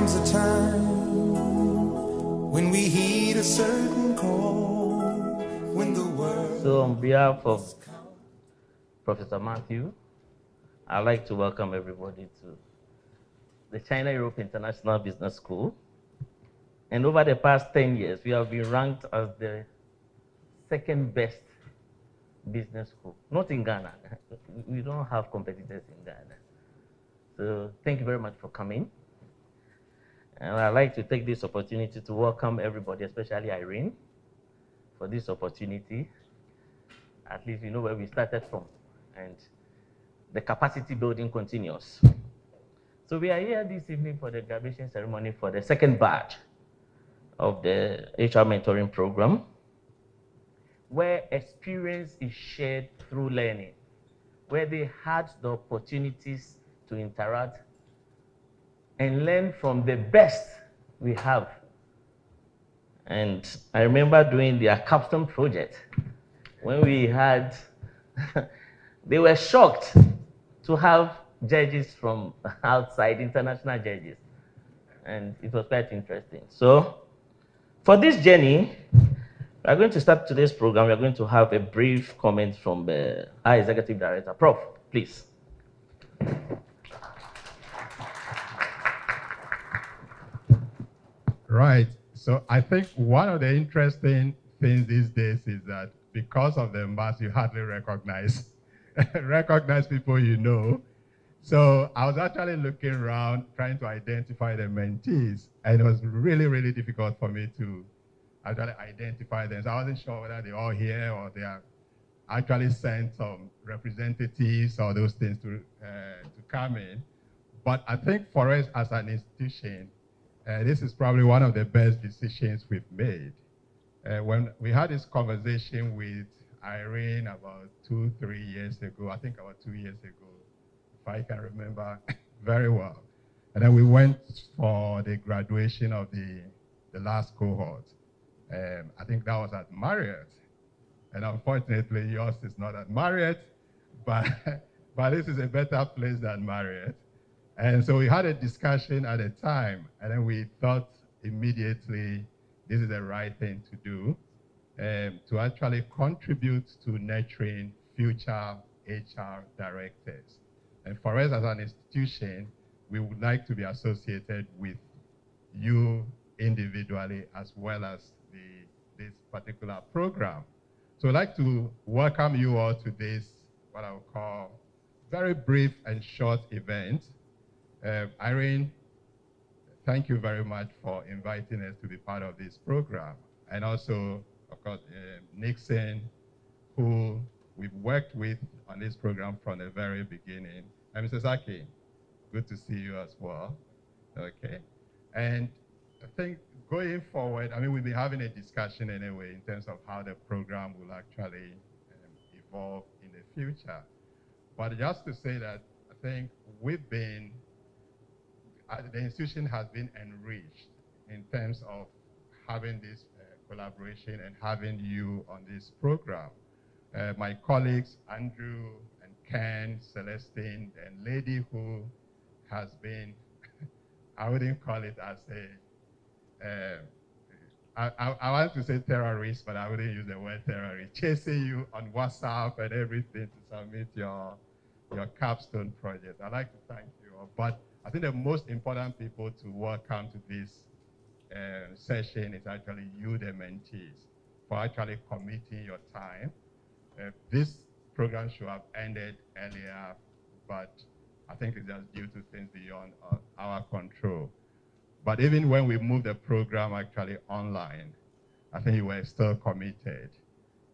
comes a time when we heed a certain call, when the world. So, on behalf of Professor Matthew, I'd like to welcome everybody to the China Europe International Business School. And over the past 10 years, we have been ranked as the second best business school. Not in Ghana. We don't have competitors in Ghana. So thank you very much for coming. And I'd like to take this opportunity to welcome everybody, especially Irene, for this opportunity. At least you know where we started from. And the capacity building continues. So we are here this evening for the graduation ceremony for the second batch of the HR mentoring program, where experience is shared through learning, where they had the opportunities to interact and learn from the best we have. And I remember doing their capstone project when we had, they were shocked to have judges from outside, international judges. And it was quite interesting. So, for this journey, we are going to start today's program. We are going to have a brief comment from uh, our executive director, Prof. Please. Right. So I think one of the interesting things these days is that because of the mass, you hardly recognize recognize people you know. So I was actually looking around trying to identify the mentees, and it was really, really difficult for me to actually identify them. So I wasn't sure whether they're all here or they are actually sent some representatives or those things to, uh, to come in. But I think for us as an institution, uh, this is probably one of the best decisions we've made. Uh, when we had this conversation with Irene about two, three years ago, I think about two years ago, if I can remember very well. And then we went for the graduation of the, the last cohort. Um, I think that was at Marriott. And unfortunately, yours is not at Marriott, but, but this is a better place than Marriott. And so we had a discussion at the time, and then we thought immediately this is the right thing to do um, to actually contribute to nurturing future HR directors. And for us as an institution, we would like to be associated with you individually as well as the, this particular program. So I'd like to welcome you all to this, what I would call very brief and short event. Uh, Irene, thank you very much for inviting us to be part of this program. And also, of course, uh, Nixon, who we've worked with on this program from the very beginning. And Mr. Saki, good to see you as well. Okay. And I think going forward, I mean, we'll be having a discussion anyway in terms of how the program will actually um, evolve in the future. But just to say that I think we've been, the institution has been enriched in terms of having this uh, collaboration and having you on this program. Uh, my colleagues, Andrew and Ken, Celestine, and Lady who has been, I wouldn't call it as a uh, I, I, I, want to say terrorist, but I wouldn't use the word terrorist, chasing you on WhatsApp and everything to submit your, your capstone project. I'd like to thank you all. But I think the most important people to welcome to this uh, session is actually you, the mentees, for actually committing your time. Uh, this program should have ended earlier, but I think it's just due to things beyond uh, our control. But even when we moved the program actually online, I think you were still committed.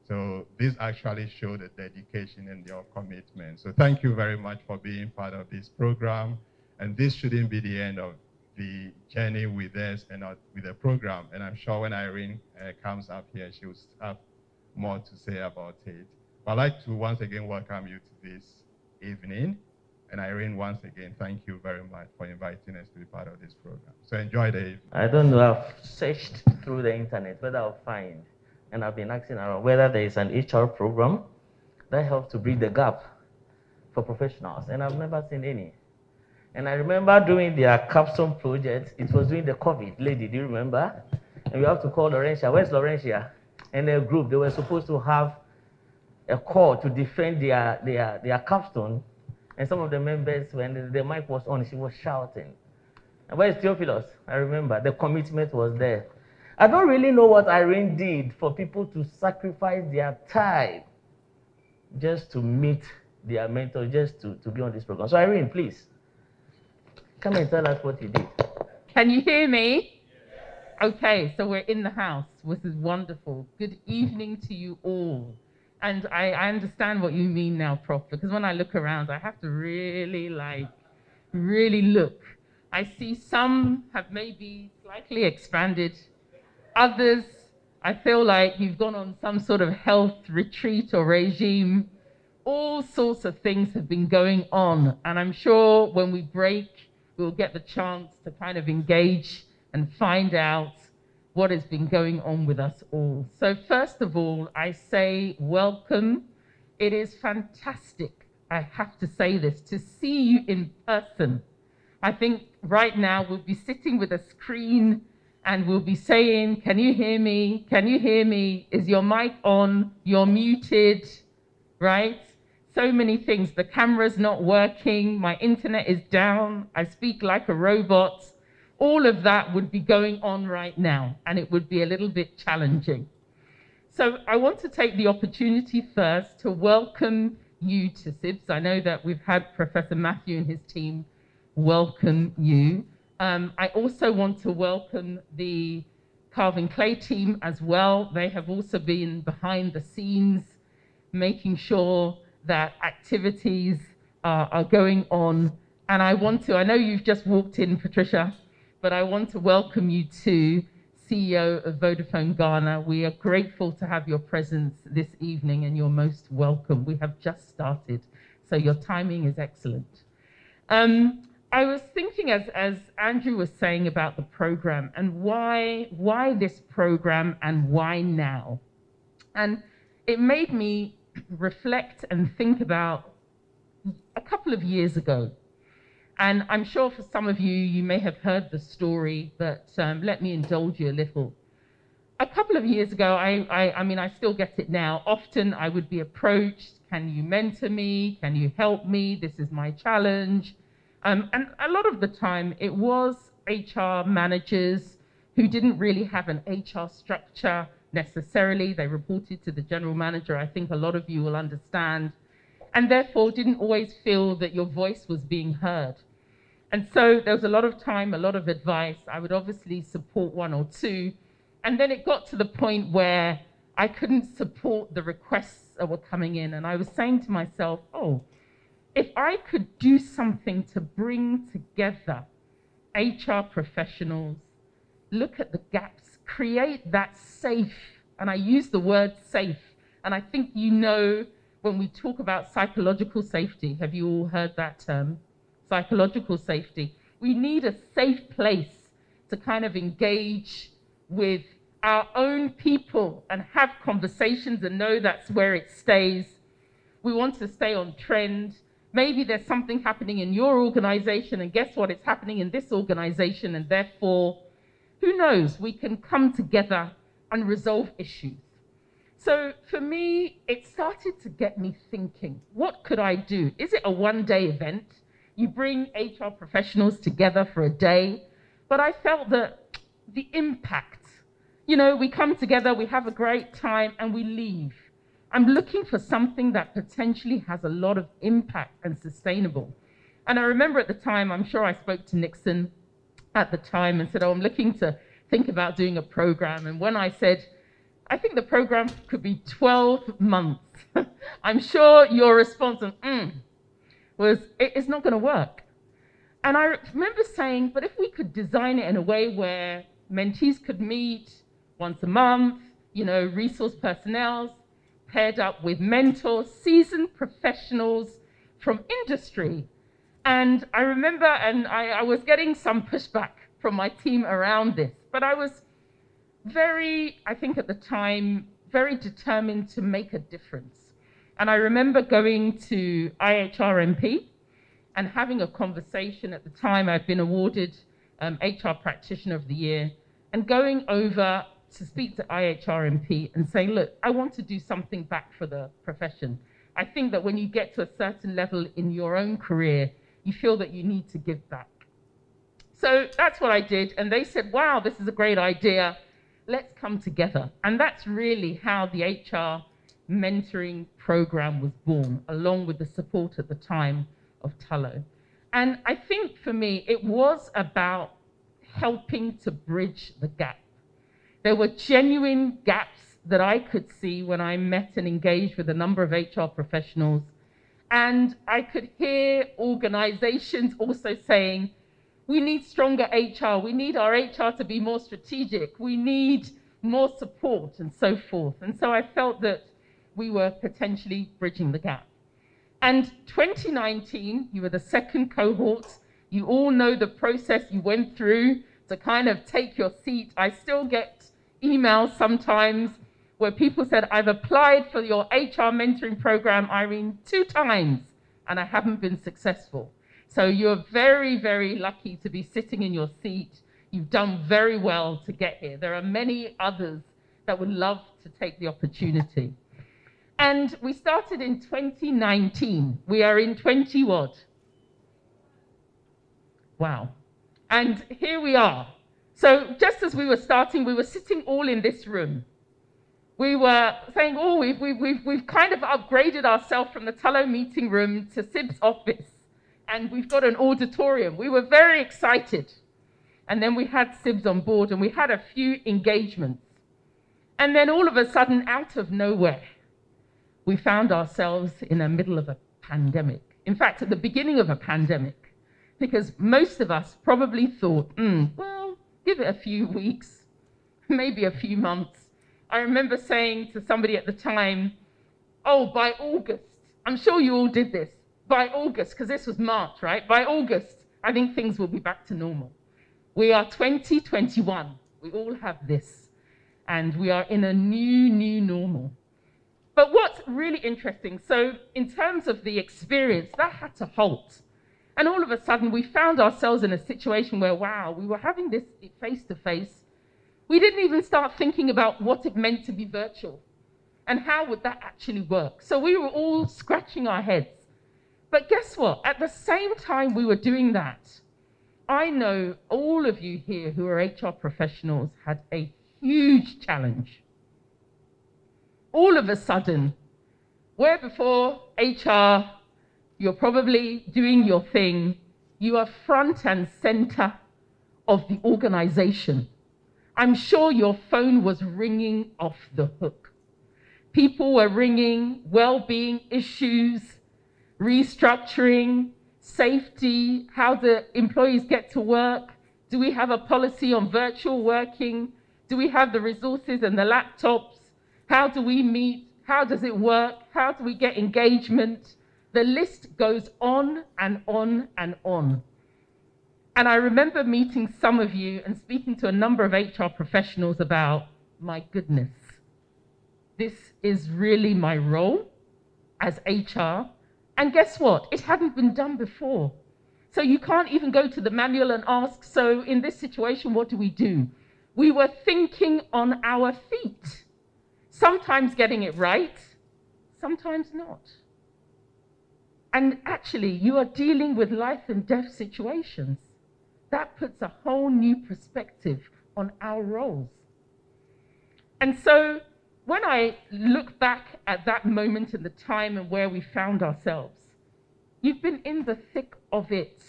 So this actually showed the dedication and your commitment. So thank you very much for being part of this program. And this shouldn't be the end of the journey with us and not with the program. And I'm sure when Irene uh, comes up here, she will have more to say about it. But I'd like to once again welcome you to this evening. And Irene, once again, thank you very much for inviting us to be part of this program. So enjoy the evening. I don't know. I've searched through the internet whether I'll find, and I've been asking around whether there is an HR program that helps to bridge the gap for professionals, and I've never seen any. And I remember doing their capstone project. It was during the COVID, lady, do you remember? And we have to call Laurentia. Where's Laurentia? And a group, they were supposed to have a call to defend their, their, their capstone. And some of the members, when the, the mic was on, she was shouting. And where's Theophilus? I remember the commitment was there. I don't really know what Irene did for people to sacrifice their time just to meet their mentor, just to, to be on this program. So Irene, please, come and tell us what you did. Can you hear me? Okay, so we're in the house, which is wonderful. Good evening to you all. And I, I understand what you mean now, Prof, because when I look around, I have to really like, really look. I see some have maybe slightly expanded. Others, I feel like you've gone on some sort of health retreat or regime. All sorts of things have been going on. And I'm sure when we break, we'll get the chance to kind of engage and find out what has been going on with us all. So, first of all, I say welcome. It is fantastic, I have to say this, to see you in person. I think right now we'll be sitting with a screen and we'll be saying, Can you hear me? Can you hear me? Is your mic on? You're muted, right? So many things. The camera's not working. My internet is down. I speak like a robot all of that would be going on right now, and it would be a little bit challenging. So I want to take the opportunity first to welcome you to CEIBS. I know that we've had Professor Matthew and his team welcome you. Um, I also want to welcome the CarvinClay team as well. They have also been behind the scenes, making sure that activities are, are going on. And I want to, I know you've just walked in, Patricia, but I want to welcome you to CEO of Vodafone Ghana. We are grateful to have your presence this evening and you're most welcome. We have just started, so your timing is excellent. Um, I was thinking as, as Andrew was saying about the program and why, why this program and why now. And it made me reflect and think about a couple of years ago and I'm sure for some of you, you may have heard the story, but um, let me indulge you a little. A couple of years ago, I, I, I mean, I still get it now. Often I would be approached Can you mentor me? Can you help me? This is my challenge. Um, and a lot of the time, it was HR managers who didn't really have an HR structure necessarily. They reported to the general manager. I think a lot of you will understand and therefore didn't always feel that your voice was being heard. And so there was a lot of time, a lot of advice. I would obviously support one or two. And then it got to the point where I couldn't support the requests that were coming in. And I was saying to myself, oh, if I could do something to bring together HR professionals, look at the gaps, create that safe, and I use the word safe, and I think you know when we talk about psychological safety, have you all heard that term? psychological safety. We need a safe place to kind of engage with our own people and have conversations and know that's where it stays. We want to stay on trend. Maybe there's something happening in your organization, and guess what? It's happening in this organization, and therefore, who knows? We can come together and resolve issues. So for me, it started to get me thinking what could I do? Is it a one day event? you bring HR professionals together for a day. But I felt that the impact, you know, we come together, we have a great time, and we leave. I'm looking for something that potentially has a lot of impact and sustainable. And I remember at the time, I'm sure I spoke to Nixon at the time and said, Oh, I'm looking to think about doing a program. And when I said, I think the program could be 12 months, I'm sure your response was, mm, was it's not going to work. And I remember saying, but if we could design it in a way where mentees could meet once a month, you know, resource personnel paired up with mentors, seasoned professionals from industry. And I remember, and I, I was getting some pushback from my team around this, but I was very, I think at the time, very determined to make a difference. And I remember going to IHRMP and having a conversation. At the time, I'd been awarded um, HR Practitioner of the Year, and going over to speak to IHRMP and saying, look, I want to do something back for the profession. I think that when you get to a certain level in your own career, you feel that you need to give back. So that's what I did. And they said, wow, this is a great idea. Let's come together. And that's really how the HR mentoring program was born, along with the support at the time of Tullow. And I think for me, it was about helping to bridge the gap. There were genuine gaps that I could see when I met and engaged with a number of HR professionals. And I could hear organizations also saying, we need stronger HR. We need our HR to be more strategic. We need more support and so forth. And so I felt that we were potentially bridging the gap. And 2019, you were the second cohort. You all know the process you went through to kind of take your seat. I still get emails sometimes where people said, I've applied for your HR mentoring program, Irene, two times, and I haven't been successful. So you're very, very lucky to be sitting in your seat. You've done very well to get here. There are many others that would love to take the opportunity. And we started in 2019. We are in 20 what? Wow. And here we are. So just as we were starting, we were sitting all in this room we were saying, oh, we've, we've, we've, kind of upgraded ourselves from the Tullow meeting room to CEIBS office, and we've got an auditorium. We were very excited. And then we had CEIBS on board, and we had a few engagements. And then all of a sudden, out of nowhere, we found ourselves in the middle of a pandemic. In fact, at the beginning of a pandemic, because most of us probably thought, mm, well, give it a few weeks, maybe a few months, I remember saying to somebody at the time, oh, by August, I'm sure you all did this, by August, because this was March, right? By August, I think things will be back to normal. We are 2021. We all have this. And we are in a new, new normal. But what's really interesting, so in terms of the experience, that had to halt. And all of a sudden, we found ourselves in a situation where, wow, we were having this face to face we didn't even start thinking about what it meant to be virtual and how would that actually work. So we were all scratching our heads. But guess what? At the same time we were doing that, I know all of you here who are HR professionals had a huge challenge. All of a sudden, where before HR, you're probably doing your thing, you are front and center of the organization. I'm sure your phone was ringing off the hook. People were ringing well being issues, restructuring, safety, how the employees get to work. Do we have a policy on virtual working? Do we have the resources and the laptops? How do we meet? How does it work? How do we get engagement? The list goes on and on and on. And I remember meeting some of you and speaking to a number of HR professionals about, my goodness, this is really my role as HR. And guess what? It hadn't been done before. So you can't even go to the manual and ask, so in this situation, what do we do? We were thinking on our feet, sometimes getting it right, sometimes not. And actually, you are dealing with life and death situations that puts a whole new perspective on our roles. And so when I look back at that moment in the time and where we found ourselves, you've been in the thick of it.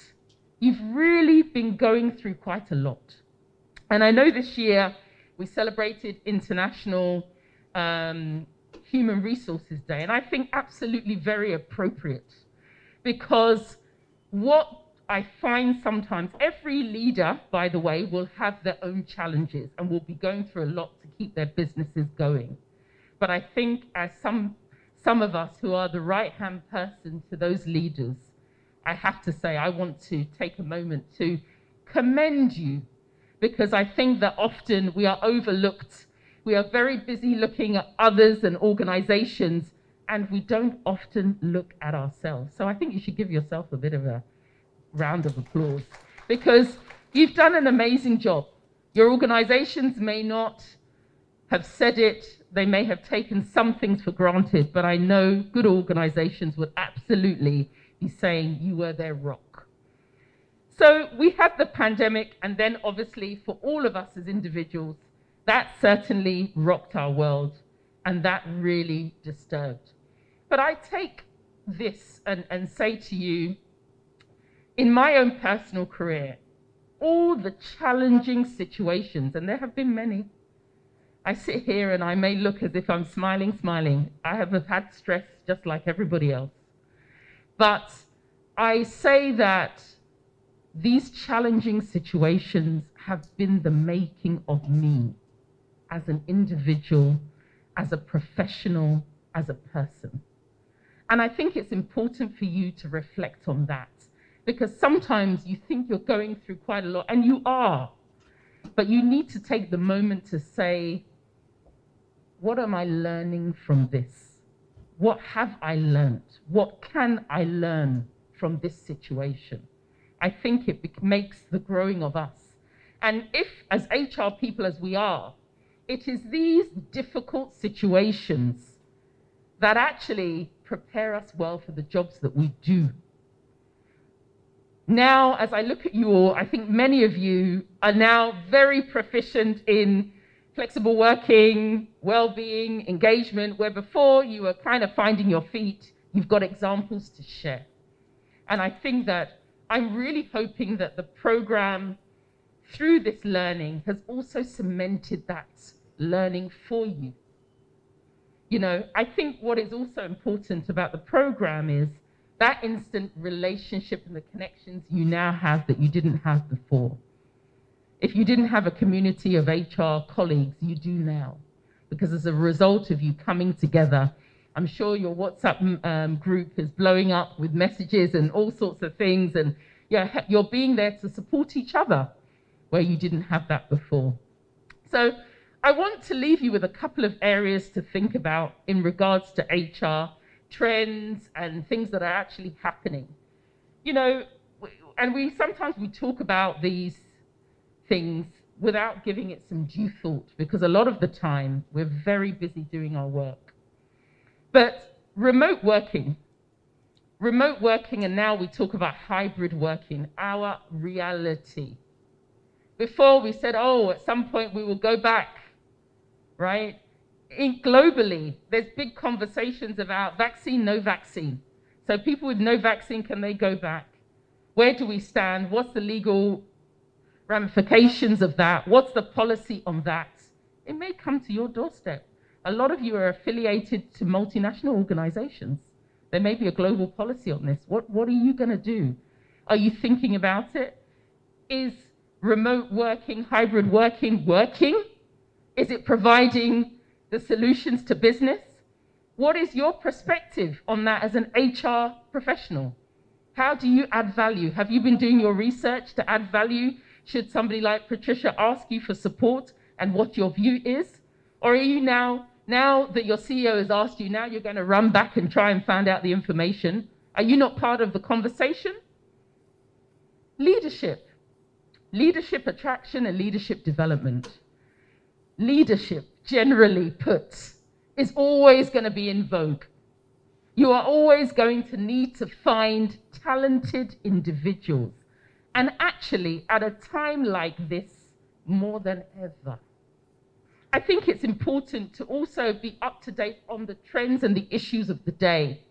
You've really been going through quite a lot. And I know this year we celebrated International um, Human Resources Day, and I think absolutely very appropriate because what I find sometimes every leader, by the way, will have their own challenges and will be going through a lot to keep their businesses going. But I think as some, some of us who are the right hand person to those leaders, I have to say, I want to take a moment to commend you because I think that often we are overlooked. We are very busy looking at others and organizations and we don't often look at ourselves. So I think you should give yourself a bit of a round of applause because you've done an amazing job. Your organizations may not have said it, they may have taken some things for granted, but I know good organizations would absolutely be saying you were their rock. So we had the pandemic, and then obviously for all of us as individuals, that certainly rocked our world, and that really disturbed. But I take this and, and say to you, in my own personal career, all the challenging situations, and there have been many, I sit here and I may look as if I'm smiling, smiling. I have had stress just like everybody else. But I say that these challenging situations have been the making of me as an individual, as a professional, as a person. And I think it's important for you to reflect on that because sometimes you think you're going through quite a lot, and you are, but you need to take the moment to say, what am I learning from this? What have I learned? What can I learn from this situation? I think it makes the growing of us. And if, as HR people as we are, it is these difficult situations that actually prepare us well for the jobs that we do. Now, as I look at you all, I think many of you are now very proficient in flexible working, well-being, engagement, where before you were kind of finding your feet, you've got examples to share. And I think that I'm really hoping that the program, through this learning, has also cemented that learning for you. You know, I think what is also important about the program is that instant relationship and the connections you now have that you didn't have before. If you didn't have a community of HR colleagues, you do now. Because as a result of you coming together, I'm sure your WhatsApp um, group is blowing up with messages and all sorts of things. And yeah, you're being there to support each other where you didn't have that before. So I want to leave you with a couple of areas to think about in regards to HR trends and things that are actually happening. You know, and we sometimes we talk about these things without giving it some due thought because a lot of the time we're very busy doing our work. But remote working, remote working, and now we talk about hybrid working, our reality. Before we said, oh, at some point we will go back, right? In, globally, there's big conversations about vaccine, no vaccine. So people with no vaccine, can they go back? Where do we stand? What's the legal ramifications of that? What's the policy on that? It may come to your doorstep. A lot of you are affiliated to multinational organizations. There may be a global policy on this. What, what are you going to do? Are you thinking about it? Is remote working, hybrid working working? Is it providing the solutions to business? What is your perspective on that as an HR professional? How do you add value? Have you been doing your research to add value should somebody like Patricia ask you for support and what your view is? Or are you now, now that your CEO has asked you, now you're going to run back and try and find out the information? Are you not part of the conversation? Leadership. Leadership attraction and leadership development. Leadership, generally put, is always going to be in vogue. You are always going to need to find talented individuals and actually, at a time like this, more than ever, I think it's important to also be up to date on the trends and the issues of the day,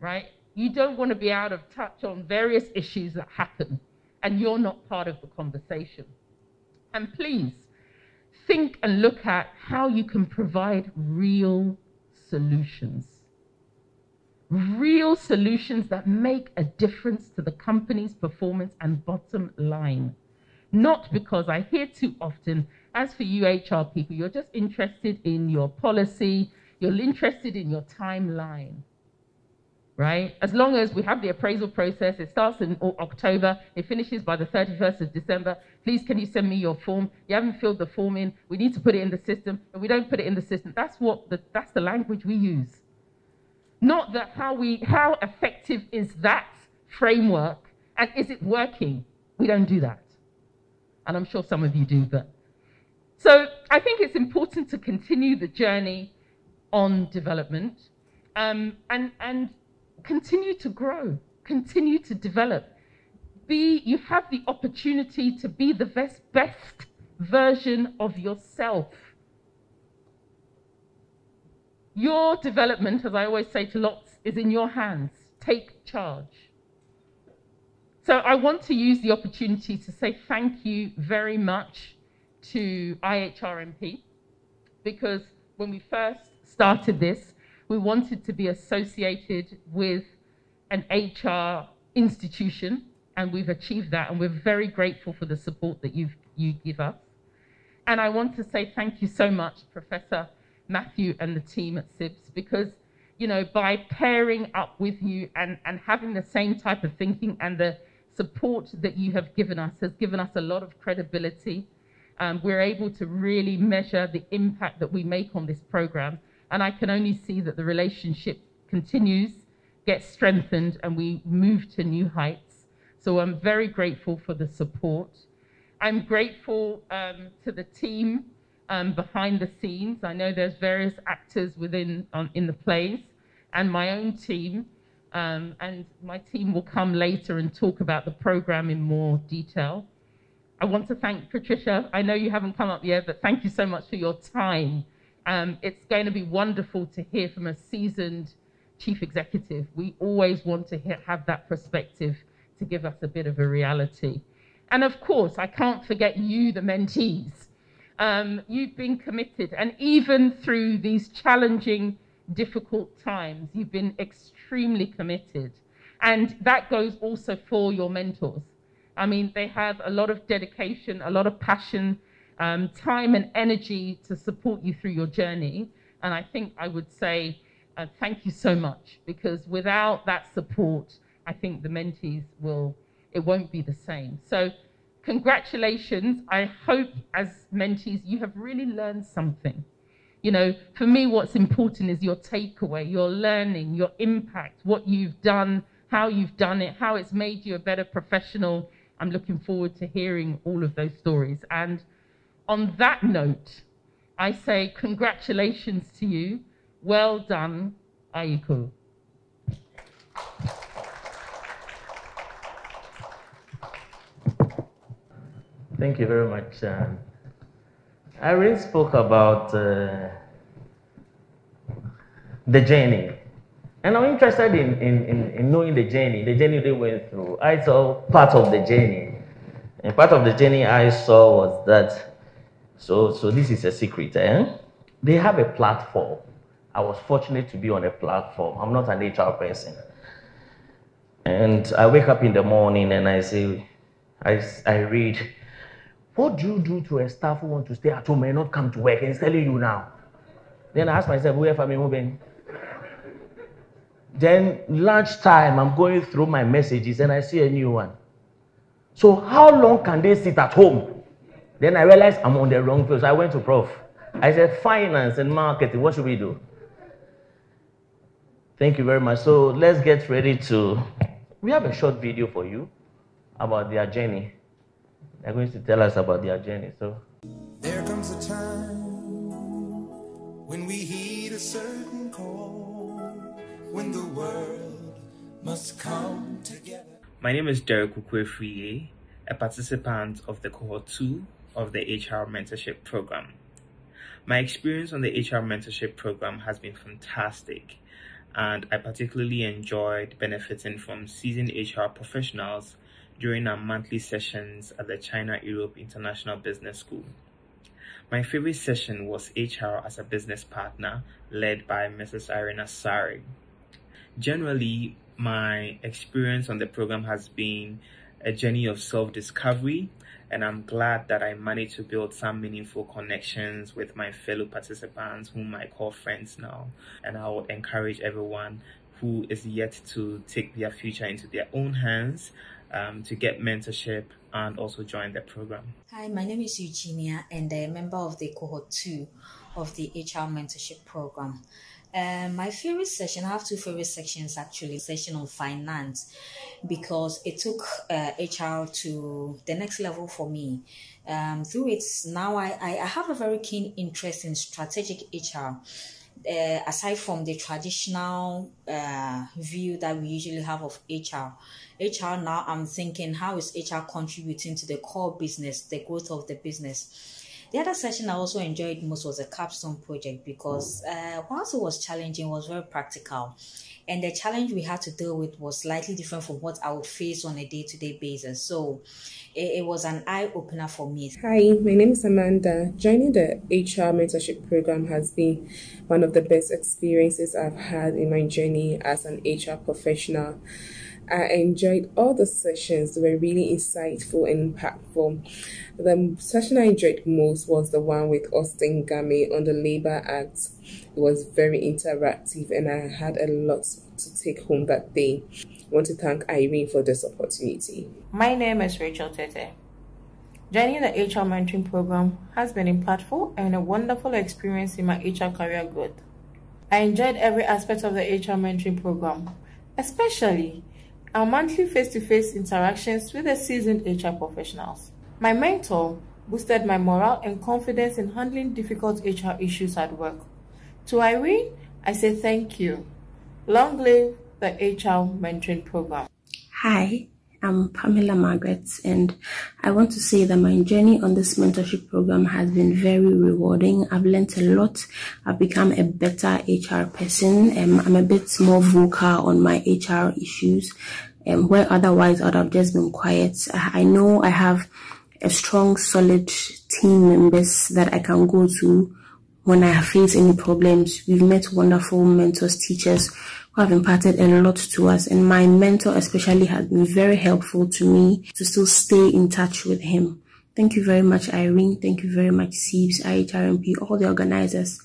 right? You don't want to be out of touch on various issues that happen, and you're not part of the conversation. And please think and look at how you can provide real solutions real solutions that make a difference to the company's performance and bottom line. Not because I hear too often, as for you HR people, you're just interested in your policy, you're interested in your timeline, right? As long as we have the appraisal process, it starts in October, it finishes by the 31st of December. Please, can you send me your form? You haven't filled the form in. We need to put it in the system. If we don't put it in the system, that's what the, that's the language we use. Not that how we how effective is that framework And is it working? We don't do that. And I'm sure some of you do, but. So I think it's important to continue the journey on development um, and, and continue to grow, continue to develop. Be, you have the opportunity to be the best, best version of yourself. Your development, as I always say to lots, is in your hands. Take charge. So I want to use the opportunity to say thank you very much to IHRMP because when we first started this, we wanted to be associated with an HR institution, and we've achieved that, and we're very grateful for the support that you you give us. And I want to say thank you so much, Professor Matthew and the team at CEIBS, because you know by pairing up with you and and having the same type of thinking and the support that you have given us has given us a lot of credibility. Um, we're able to really measure the impact that we make on this program. And I can only see that the relationship continues, gets strengthened, and we move to new heights. So I'm very grateful for the support. I'm grateful um, to the team um, behind the scenes. I know there's various actors within um, in the plays, and my own team um, and my team will come later and talk about the program in more detail. I want to thank Patricia. I know you haven't come up yet, but thank you so much for your time. Um, it's going to be wonderful to hear from a seasoned chief executive. We always want to hear, have that perspective to give us a bit of a reality. And of course, I can't forget you, the mentees. Um, you've been committed, and even through these challenging, difficult times, you've been extremely extremely committed. And that goes also for your mentors. I mean, they have a lot of dedication, a lot of passion, um, time, and energy to support you through your journey. And I think I would say uh, thank you so much because without that support, I think the mentees will, it won't be the same. So, congratulations. I hope as mentees you have really learned something. You know, for me, what's important is your takeaway, your learning, your impact, what you've done, how you've done it, how it's made you a better professional. I'm looking forward to hearing all of those stories. And on that note, I say congratulations to you. Well done, Aiko. Thank you very much. Um, Irene spoke about uh, the journey. And I'm interested in, in, in, in, knowing the journey, the journey they went through. I saw part of the journey. And part of the journey I saw was that, so, so this is a secret, eh? They have a platform. I was fortunate to be on a platform. I'm not an HR person. And I wake up in the morning and I say, I, I read, what do you do to a staff who want to stay at home and not come to work and it's telling you now? Then I ask myself, where am I moving? Then lunchtime, I'm going through my messages and I see a new one. So how long can they sit at home? Then I realized I'm on the wrong place. I went to Prof. I said, finance and marketing, what should we do? Thank you very much. So let's get ready to, we have a short video for you about their journey. They're going to tell us about their journey. So there comes a time when we heed a certain call, when the world must come together. My name is Derek Ukwe a participant of the cohort 2 of the HR mentorship program. My experience on the HR mentorship program has been fantastic, and I particularly enjoyed benefiting from seasoned HR professionals during our monthly sessions at the China Europe International Business School. My favorite session was HR as a business partner, led by Mrs. Irene Asare. Generally, my experience on the program has been a journey of self discovery, and I'm glad that I managed to build some meaningful connections with my fellow participants, whom I call friends now. And I would encourage everyone who is yet to take their future into their own hands um, to get mentorship and also join the program. Hi, my name is Eugenia, and I'm a member of the cohort two of the HR mentorship program. Um, my favorite session, I have two favorite sections actually. Session on finance because it took uh, HR to the next level for me. Um, through it, now I, I, I have a very keen interest in strategic HR. Uh, aside from the traditional uh, view that we usually have of HR, HR now I'm thinking how is HR contributing to the core business, the growth of the business. The other session I also enjoyed most was a capstone project because uh, whilst it was challenging, it was very practical. And the challenge we had to deal with was slightly different from what I would face on a day to day basis. So it, it was an eye opener for me. Hi, my name is Amanda. Joining the HR mentorship program has been one of the best experiences I've had in my journey as an HR professional. I enjoyed all the sessions. They were really insightful and impactful. The session I enjoyed most was the one with Austin Gamey on the Labor Act. It was very interactive and I had a lot to take home that day. I want to thank Irene for this opportunity. My name is Rachel Tete. Joining the HR mentoring program has been impactful and a wonderful experience in my HR career growth. I enjoyed every aspect of the HR mentoring program, especially our monthly face-to-face interactions with the seasoned HR professionals. My mentor boosted my morale and confidence in handling difficult HR issues at work. To Irene, I say thank you. Long live the HR mentoring program. Hi, I'm Pamela Margaret, and I want to say that my journey on this mentorship program has been very rewarding. I've learned a lot. I've become a better HR person. Um, I'm a bit more vocal on my HR issues, um, where otherwise I'd have just been quiet. I know I have a strong, solid team members that I can go to when I face any problems. We've met wonderful mentors, teachers who have imparted a lot to us. And my mentor especially has been very helpful to me to still stay in touch with him. Thank you very much, Irene. Thank you very much, CEIBS, IHRMP, all the organizers.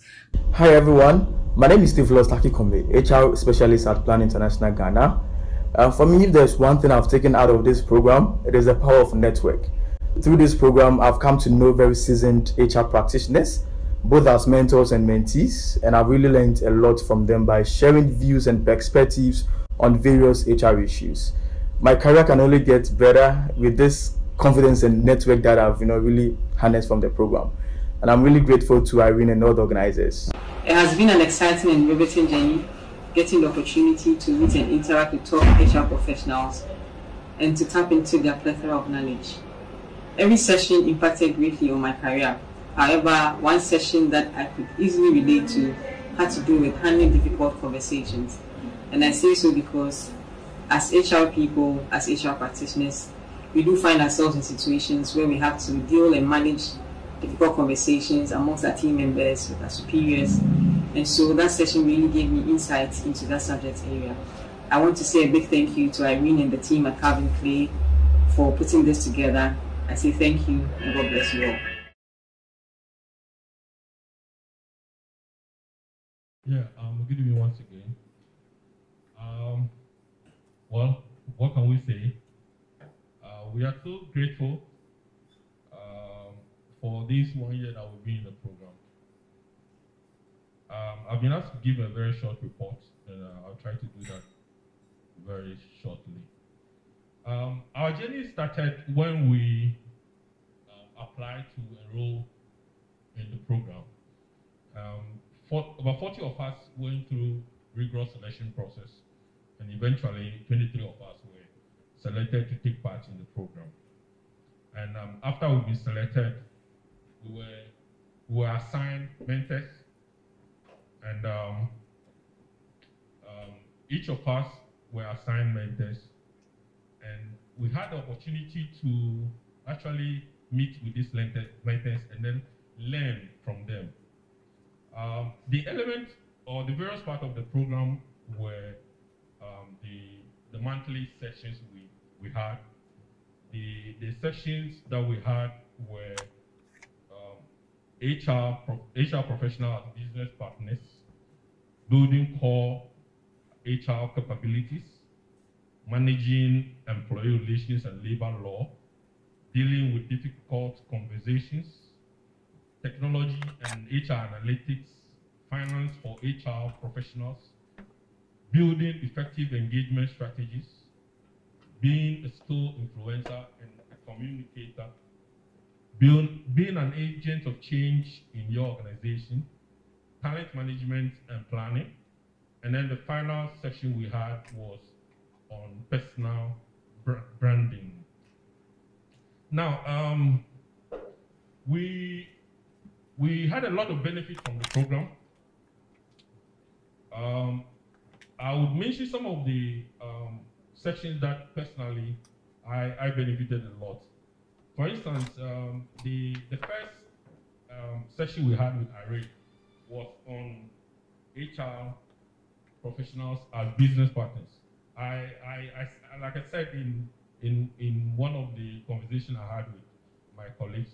Hi, everyone. My name is Steve Lostaki Kombe, HR specialist at Plan International Ghana. Uh, for me, if there's one thing I've taken out of this program, it is the power of network. Through this program, I've come to know very seasoned HR practitioners both as mentors and mentees, and I've really learned a lot from them by sharing views and perspectives on various HR issues. My career can only get better with this confidence and network that I've you know really harnessed from the program. And I'm really grateful to Irene and all the organizers. It has been an exciting and riveting journey, getting the opportunity to meet and interact with top HR professionals and to tap into their plethora of knowledge. Every session impacted greatly on my career However, one session that I could easily relate to had to do with handling difficult conversations. And I say so because as HR people, as HR practitioners, we do find ourselves in situations where we have to deal and manage difficult conversations amongst our team members, with our superiors. And so that session really gave me insight into that subject area. I want to say a big thank you to Irene and the team at CarvinClay for putting this together. I say thank you and God bless you all. Yeah, um, good evening once again. Um, well, what can we say? Uh, we are so grateful for this one year that we've been in the program. Um, I've been asked to give a very short report, and uh, I'll try to do that very shortly. Um, our journey started when we um, applied to enroll in the program. Um, for, about 40 of us went through rigorous selection process, and eventually 23 of us were selected to take part in the program. And um, after we've been selected, we were, we were assigned mentors, and um, um, each of us were assigned mentors, and we had the opportunity to actually meet with these mentors and then learn from them. Um, the element or the various part of the program were um, the, the monthly sessions we, we had. The, the sessions that we had were HR, HR professional and business partners, building core HR capabilities, managing employee relations and labor law, dealing with difficult conversations, technology and HR analytics, finance for HR professionals, building effective engagement strategies, being a store influencer and a communicator, being, being an agent of change in your organization, talent management and planning. And then the final section we had was on personal br branding. Now, um, we we had a lot of benefit from the program. Um, I would mention some of the um, sections that personally I, I, benefited a lot. For instance, um, the the first um, session we had with Irene was on HR professionals as business partners. I, I, I, like I said in, in, in one of the conversations I had with my colleagues,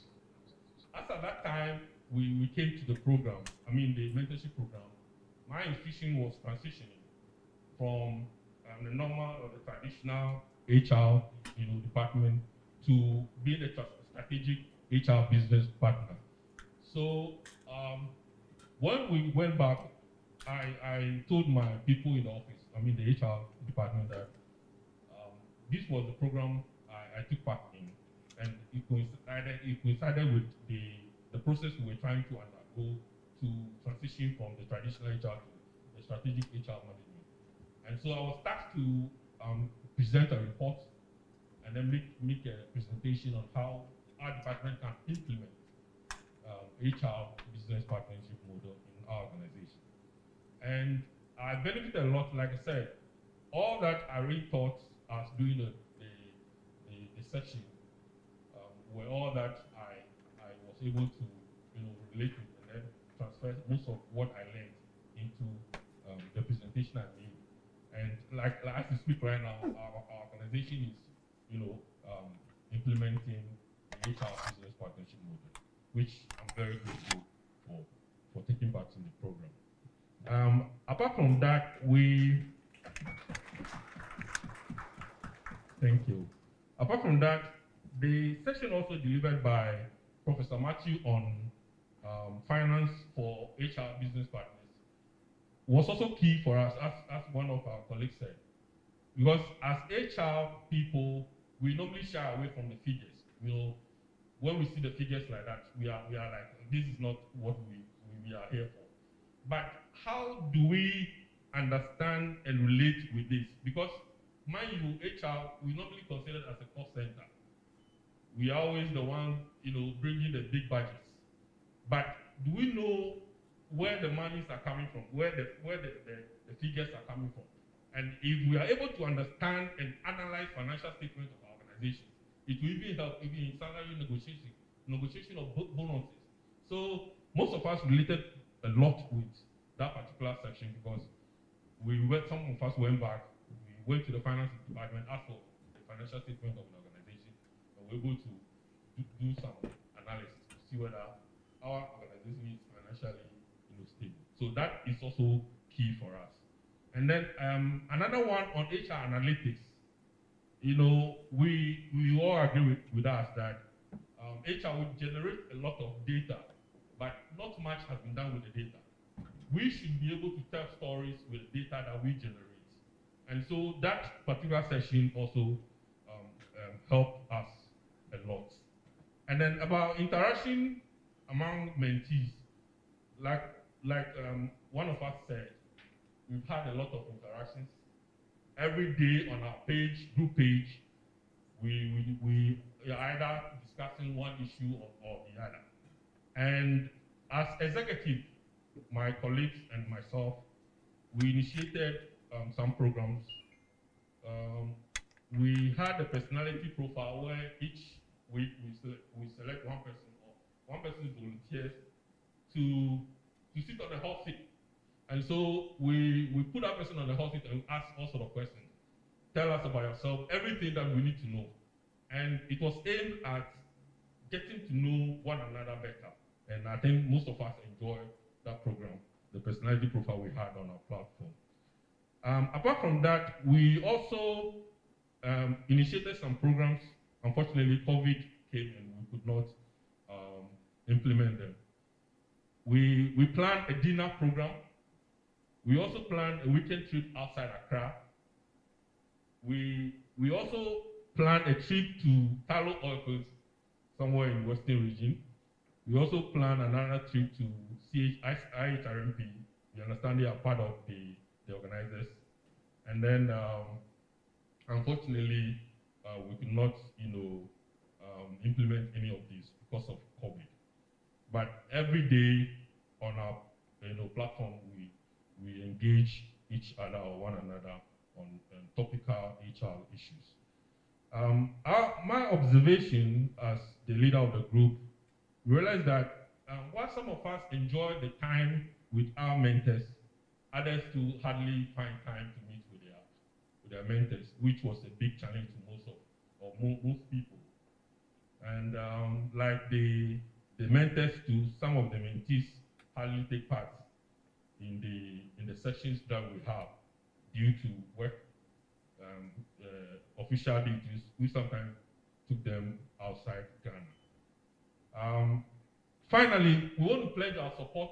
After that time we, we came to the program, I mean the mentorship program, my institution was transitioning from um, the normal or the traditional HR you know, department to being a strategic HR business partner. So um, when we went back, I, I told my people in the office I mean the HR department that um, this was the program I, I, took part in, and it coincided, it coincided with the, the process we were trying to undergo to transition from the traditional HR to the strategic HR management. And so I was tasked to um, present a report and then make, make a presentation on how our department can implement um, HR business partnership model in our organization. And I benefited a lot, like I said, all that I really thought as doing the, the, the, the um, were all that I, I was able to you know, relate with and then transfer most of what I learned into um, the presentation I made. And like, like, as we speak right now, our, our organization is, you know, um, implementing the HR business partnership model, which I'm very grateful for, for taking part in the program. Um, apart from that, we thank you. Apart from that, the session also delivered by Professor Matthew on um, finance for HR business partners was also key for us, as, as one of our colleagues said. Because as HR people, we normally shy away from the figures. Know, when we see the figures like that, we are we are like, this is not what we, we are here for. But how do we understand and relate with this? Because mind you, HR, we normally consider as a cost center. We are always the one, you know, bringing the big budgets. But do we know where the monies are coming from, where the where the, the, the figures are coming from? And if we are able to understand and analyze financial statements of it will even help even in salary negotiation, negotiation of bonuses. So most of us related a lot with that particular section because we went, some of us went back, we went to the finance department, asked for the financial statement of an organization, and we were able to do, do some analysis to see whether our organization is financially you know, stable. So that is also key for us. And then um, another one on HR analytics. You know, we we all agree with, with us that um, HR will generate a lot of data but not much has been done with the data. We should be able to tell stories with data that we generate. And so that particular session also um, um, helped us a lot. And then about interaction among mentees, like, like um, one of us said, we've had a lot of interactions. Every day on our page, group page, we, we, we are either discussing one issue or, or the other. And as executive, my colleagues and myself, we initiated um, some programs. Um, we had a personality profile where each week we, select, we select one person or one person volunteers to to sit on the hot seat. And so we, we put that person on the hot seat and ask all sort of questions. Tell us about yourself, everything that we need to know. And it was aimed at getting to know one another better. And I think most of us enjoy that program, the personality profile we had on our platform. Um, apart from that, we also um, initiated some programs. Unfortunately, COVID came and we could not um, implement them. We, we planned a dinner program. We also planned a weekend trip outside Accra. We, we also planned a trip to Tullow Oil somewhere in Western region. We also planned another trip to CH, IHRMP. We understand they are part of the, the organizers. And then, um, unfortunately, uh, we could not, you know, um, implement any of these because of COVID. But every day on our, you know, platform, we we engage each other or one another on, topical HR issues. Um, our, my observation as the leader of the group realized that um, while some of us enjoy the time with our mentors, others too hardly find time to meet with their, with their mentors, which was a big challenge to most of or mo most people. And um, like the, the mentors to some of the mentees hardly take part in the in the sessions that we have due to work um, uh, official duties. We sometimes took them outside Ghana. Um, finally, we want to pledge our support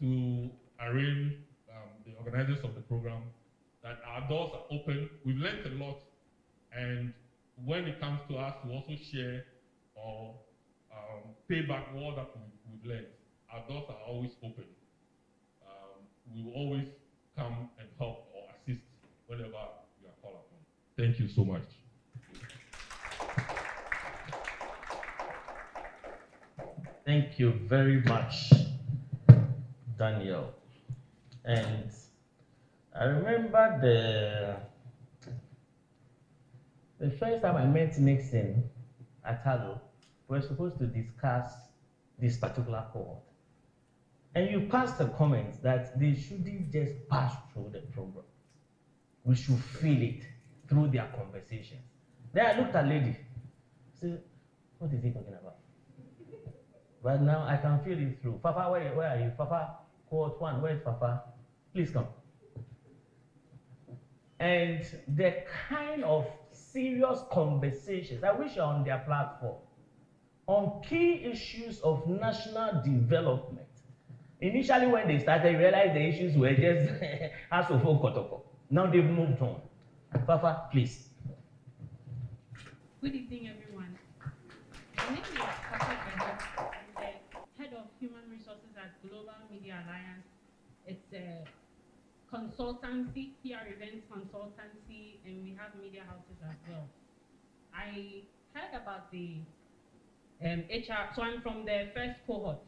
to arrange um, the organizers of the program that our doors are open. We've learned a lot, and when it comes to us to also share or um, pay back all that we, have learned, our doors are always open. We will always come and help or assist whenever you are called upon. Thank you so much. Thank you very much, Daniel. And I remember the the first time I met Nixon at Tullow, we were supposed to discuss this particular cohort. And you passed a comment that they shouldn't just pass through the program. We should feel it through their conversations. Then I looked at lady. Said, what is he talking about? But now I can feel it through. Papa, where, where are you? Papa, cohort one, where is Papa? Please come. And the kind of serious conversations, I wish you're on their platform, on key issues of national development. Initially, when they started, you realized the issues were just as of Kotoko. Now they've moved on. Papa, please. Good evening, everyone. My name is Papa. I'm the head of human resources at Global Media Alliance. It's a consultancy, PR events consultancy, and we have media houses as well. I heard about the um, HR, so I'm from the first cohort,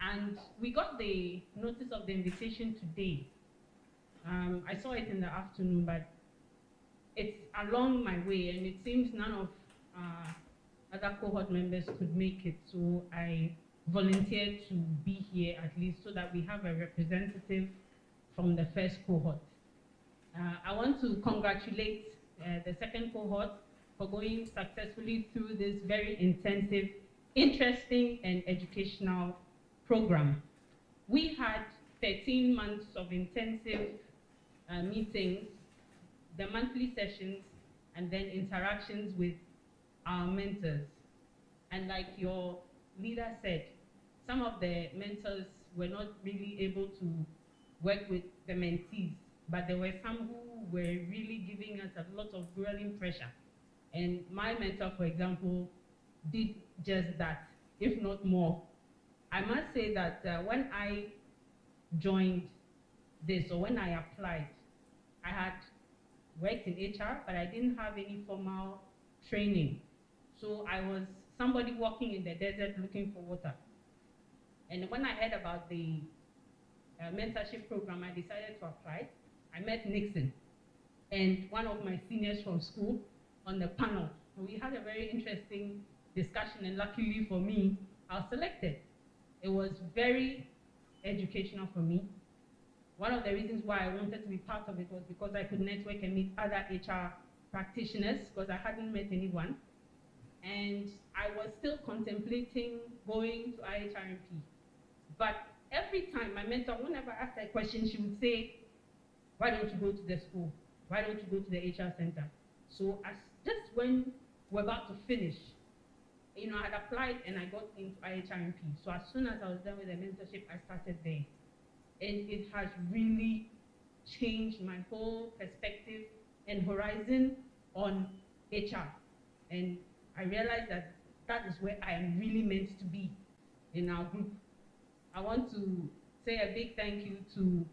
and we got the notice of the invitation today. Um, I saw it in the afternoon, but it's along my way, and it seems none of uh, other cohort members could make it, so I volunteered to be here at least so that we have a representative from the first cohort. Uh, I want to congratulate uh, the second cohort for going successfully through this very intensive, interesting, and educational program. We had 13 months of intensive uh, meetings, the monthly sessions, and then interactions with our mentors. And like your leader said, some of the mentors were not really able to work with the mentees, but there were some who were really giving us a lot of grueling pressure. And my mentor, for example, did just that, if not more. I must say that uh, when I joined this, or when I applied, I had worked in HR, but I didn't have any formal training. So I was somebody walking in the desert looking for water. And when I heard about the uh, mentorship program, I decided to apply. I met Nixon and one of my seniors from school on the panel. We had a very interesting discussion, and luckily for me, I was selected. It was very educational for me. One of the reasons why I wanted to be part of it was because I could network and meet other HR practitioners because I hadn't met anyone. And I was still contemplating going to IHRMP. But every time my mentor, whenever I asked a question, she would say, why don't you go to the school? why don't you go to the HR center? So as just when we're about to finish, you know, I had applied and I got into IHRMP. So as soon as I was done with the mentorship, I started there. And it has really changed my whole perspective and horizon on HR. And I realized that that is where I am really meant to be in our group. I want to say a big thank you to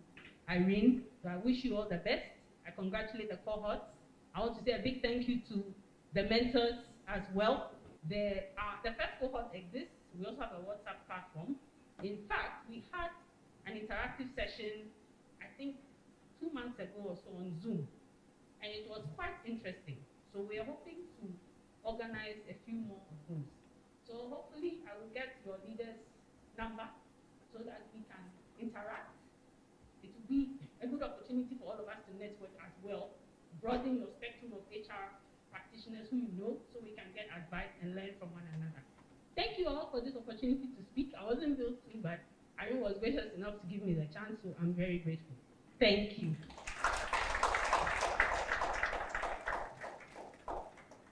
Irene. So I wish you all the best. I congratulate the cohorts. I want to say a big thank you to the mentors as well. The, uh, the first cohort exists. We also have a WhatsApp platform. In fact, we had an interactive session, I think two months ago or so on Zoom, and it was quite interesting. So we are hoping to organize a few more of those. So hopefully I will get your leader's number so that we can interact. It will be a good opportunity for all of us to network as well, broaden your spectrum of HR practitioners who you know so we can get advice and learn from one another. Thank you all for this opportunity to speak. I wasn't built to, but Irene was gracious enough to give me the chance, so I'm very grateful. Thank you.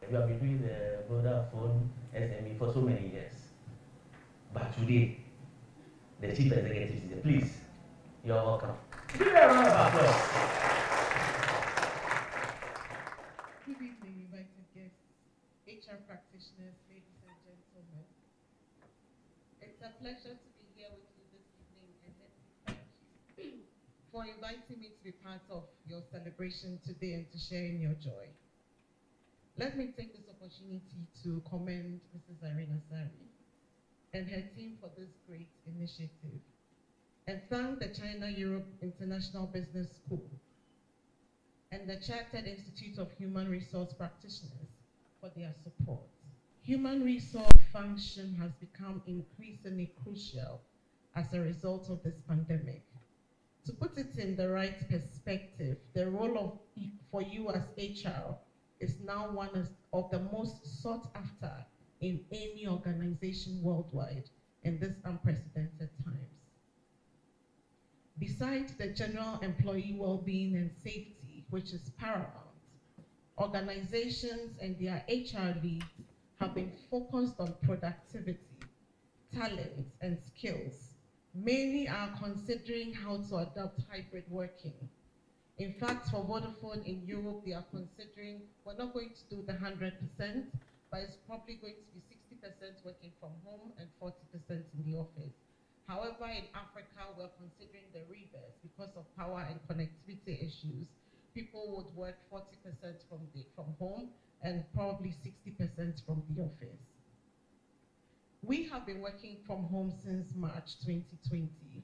You have been doing the Vodafone SME for so many years. But today, the chief executive is here. Please, you are welcome. Give a round of applause. Good evening, invited guests, HR practitioners, ladies and gentlemen. It's a pleasure to be here with you this evening and let me thank you for inviting me to be part of your celebration today and to share in your joy. Let me take this opportunity to commend Mrs. Irene Asare and her team for this great initiative and thank the China Europe International Business School and the Chartered Institute of Human Resource Practitioners for their support. Human resource function has become increasingly crucial as a result of this pandemic. To put it in the right perspective, the role of for you as HR is now one of the most sought after in any organization worldwide in this unprecedented times. Besides the general employee well-being and safety, which is paramount, organizations and their HR leads have been focused on productivity, talent, and skills. Many are considering how to adopt hybrid working. In fact, for Vodafone in Europe, they are considering, we're not going to do the 100%, but it's probably going to be 60% working from home and 40% in the office. However, in Africa, we're considering the reverse because of power and connectivity issues. People would work 40% from, the, from home and probably 60% from the office. We have been working from home since March 2020,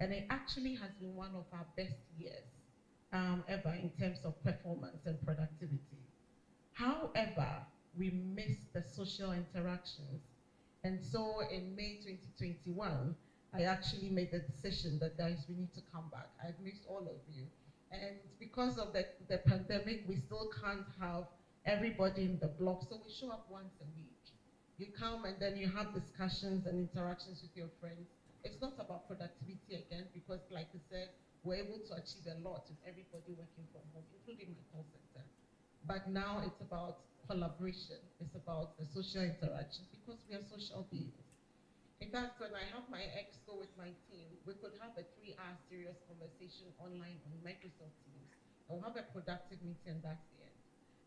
and it actually has been one of our best years um, ever in terms of performance and productivity. However, we missed the social interactions. And so in May 2021, I actually made the decision that guys, we need to come back. I've missed all of you. And because of the, the pandemic, we still can't have everybody in the block, so we show up once a week. You come and then you have discussions and interactions with your friends. It's not about productivity again, because like I said, we're able to achieve a lot with everybody working from home, including my call center. But now it's about collaboration. It's about the social interaction because we are social beings. In fact, when I have my exco with my team, we could have a three-hour serious conversation online on Microsoft Teams. We'll have a productive meeting, that's the end.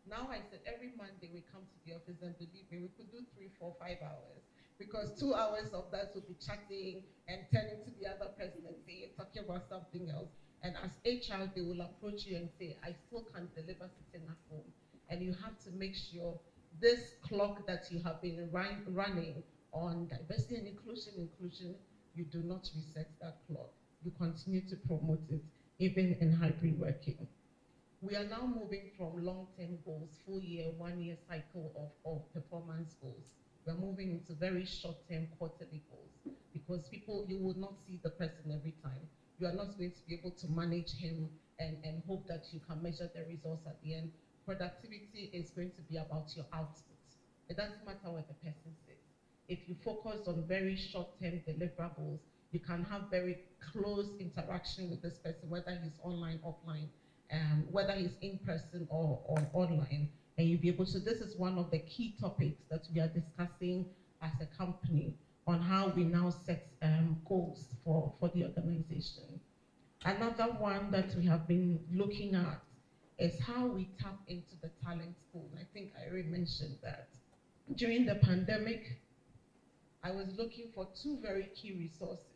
Now I said every Monday we come to the office, and believe me, we could do three, four, five hours. Because two hours of that will be chatting and turning to the other person and saying, talking about something else. And as HR, they will approach you and say, I still can't deliver sitting at home. And you have to make sure this clock that you have been run, running on diversity and inclusion, inclusion, you do not reset that clock. You continue to promote it, even in hybrid working. We are now moving from long-term goals, full year, one-year cycle of, of performance goals. We're moving into very short-term quarterly goals because people, you will not see the person every time. You are not going to be able to manage him and, and hope that you can measure the results at the end. Productivity is going to be about your output. It doesn't matter what the person sits if you focus on very short-term deliverables, you can have very close interaction with this person, whether he's online, offline, um, whether he's in person or, or online, and you'll be able to. This is one of the key topics that we are discussing as a company on how we now set um, goals for, for the organization. Another one that we have been looking at is how we tap into the talent pool. I think I already mentioned that. During the pandemic, I was looking for two very key resources.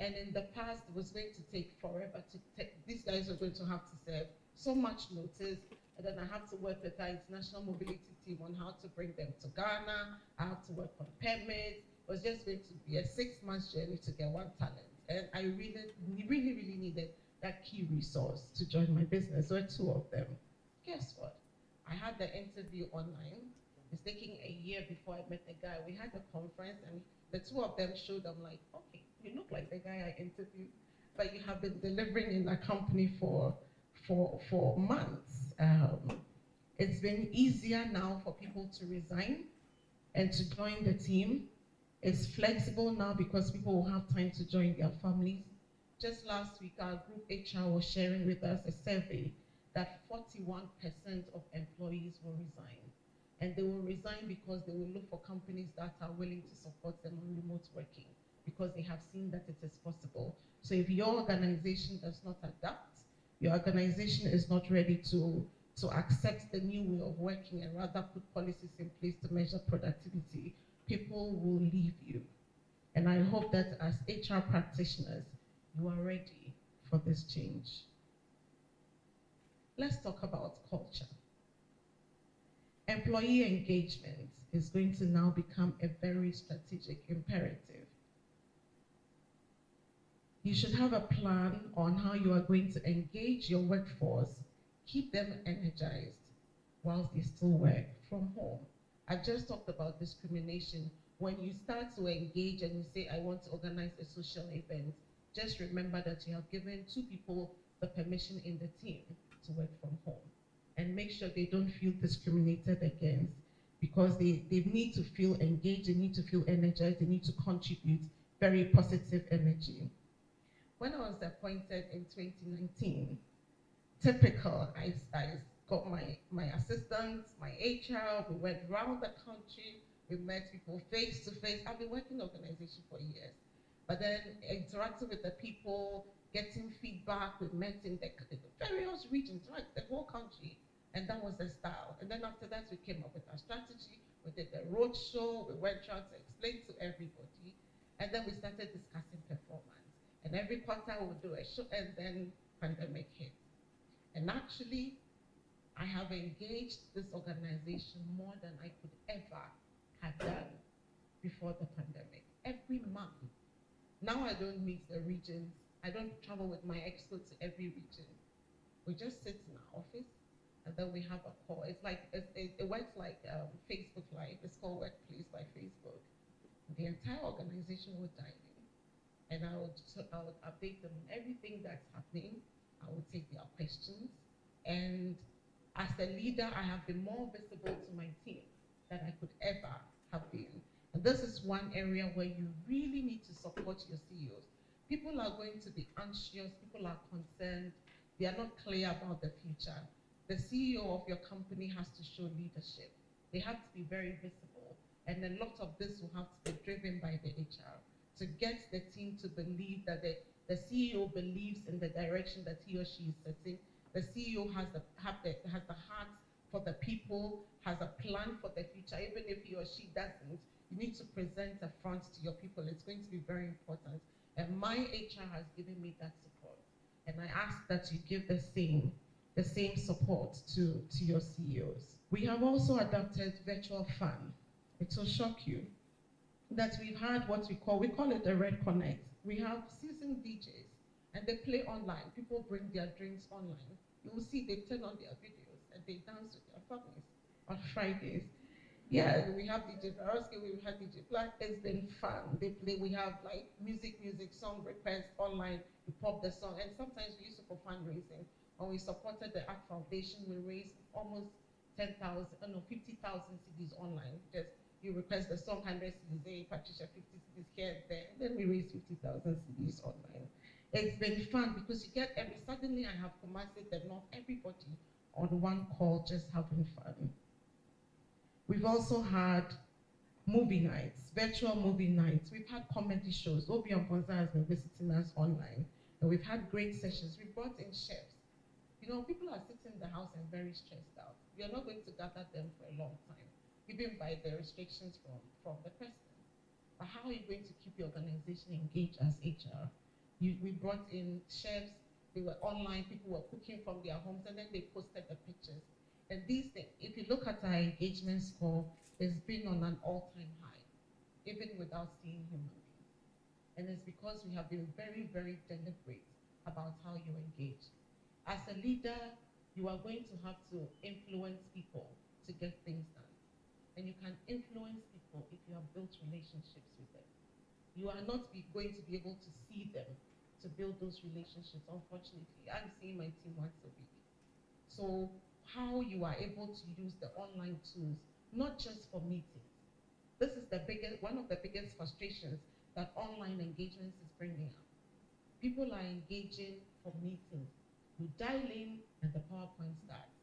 And in the past, it was going to take forever to take, these guys are going to have to serve so much notice. And then I have to work with our international mobility team on how to bring them to Ghana. I have to work on permits. It was just going to be a six month journey to get one talent. And I really, really, really needed that key resource to join my business. Were two of them. Guess what? I had the interview online. It's taking a year before I met the guy. We had a conference and the two of them showed I'm like, okay, you look like the guy I interviewed, but you have been delivering in a company for for for months. Um, it's been easier now for people to resign and to join the team. It's flexible now because people will have time to join their families. Just last week, our group HR was sharing with us a survey that 41% of employees will resign. And they will resign because they will look for companies that are willing to support them on remote working because they have seen that it is possible. So if your organization does not adapt, your organization is not ready to, to accept the new way of working and rather put policies in place to measure productivity, people will leave you. And I hope that as HR practitioners, you are ready for this change. Let's talk about culture. Employee engagement is going to now become a very strategic imperative. You should have a plan on how you are going to engage your workforce, keep them energized whilst they still work from home. I just talked about discrimination. When you start to engage and you say, I want to organize a social event, just remember that you have given two people the permission in the team to work from home and make sure they don't feel discriminated against because they, they need to feel engaged, they need to feel energized, they need to contribute very positive energy. When I was appointed in 2019, typical, I, I got my, my assistants, my HR, we went around the country, we met people face to face. I've been working in the organization for years, but then interacting with the people, getting feedback, we met in the, various regions, right, the whole country, and that was the style. And then after that, we came up with our strategy, we did the road show, we went around to explain to everybody, and then we started discussing performance. And every quarter we'll do a show, and then pandemic hit. And actually, I have engaged this organization more than I could ever have done before the pandemic. Every month. Now I don't meet the regions. I don't travel with my experts to every region. We just sit in our office and then we have a call. It's like, it, it, it works like um, Facebook Live. It's called Workplace by Facebook. The entire organization will dive in and I would, I would update them on everything that's happening. I would take their questions. And as a leader, I have been more visible to my team than I could ever have been. And this is one area where you really need to support your CEOs. People are going to be anxious, people are concerned, they are not clear about the future. The CEO of your company has to show leadership. They have to be very visible. And a lot of this will have to be driven by the HR to get the team to believe that the, the CEO believes in the direction that he or she is setting. The CEO has the, have the, has the heart for the people, has a plan for the future. Even if he or she doesn't, you need to present a front to your people. It's going to be very important. And my HR has given me that support. And I ask that you give the same, the same support to, to your CEOs. We have also adopted virtual fun. It will shock you that we've had what we call, we call it the Red Connect. We have seasoned DJs and they play online. People bring their drinks online. You will see they turn on their videos and they dance with their families on Fridays. Yeah, we have DJ Vyrusky, we have DJ Black. It's been fun. They play, we have like music, music, song requests online. You pop the song. And sometimes we use it for fundraising. When we supported the Art Foundation, we raised almost 10,000, uh, no, 50,000 cedis online. Just you request the song 100 cedis, hey, Patricia 50 cedis here and there, then we raised 50,000 cedis online. It's been fun because you get every, suddenly I have Kumasi, that not everybody on one call just having fun. We've also had movie nights, virtual movie nights. We've had comedy shows. OB Amponsah has been visiting us online, and we've had great sessions. We brought in chefs. You know, people are sitting in the house and very stressed out. We are not going to gather them for a long time, even by the restrictions from, from the president. But how are you going to keep your organization engaged as HR? You, we brought in chefs, they were online, people were cooking from their homes, and then they posted the pictures. And these things, if you look at our engagement score, it's been on an all-time high, even without seeing human beings. And it's because we have been very, very deliberate about how you engage. As a leader, you are going to have to influence people to get things done. And you can influence people if you have built relationships with them. You are not be, going to be able to see them to build those relationships, unfortunately. I'm seeing my team once a week. So how you are able to use the online tools, not just for meetings. This is the biggest, one of the biggest frustrations that online engagements is bringing up. People are engaging for meetings. You dial in and the PowerPoint starts.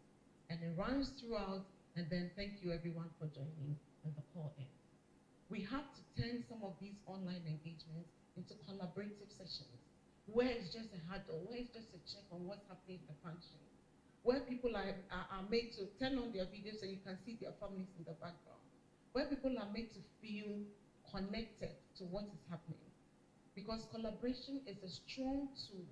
And it runs throughout and then thank you everyone for joining and the call ends. We have to turn some of these online engagements into collaborative sessions where it's just a huddle, where it's just a check on what's happening in the function, where people are, are, are, made to turn on their videos so you can see their families in the background, where people are made to feel connected to what is happening. Because collaboration is a strong tool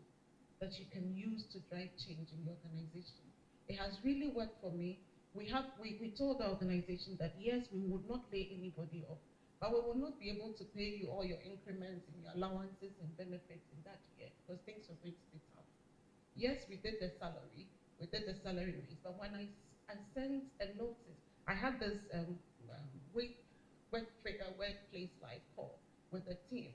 that you can use to drive change in your organization. It has really worked for me. We have we, we told the organization that yes, we would not lay anybody off but we will not be able to pay you all your increments and your allowances and benefits in that year because things are going to be tough. Yes, we did the salary, we did the salary raise, but when I, I sent a notice, I had this um, um, work, work, workplace life call with the team,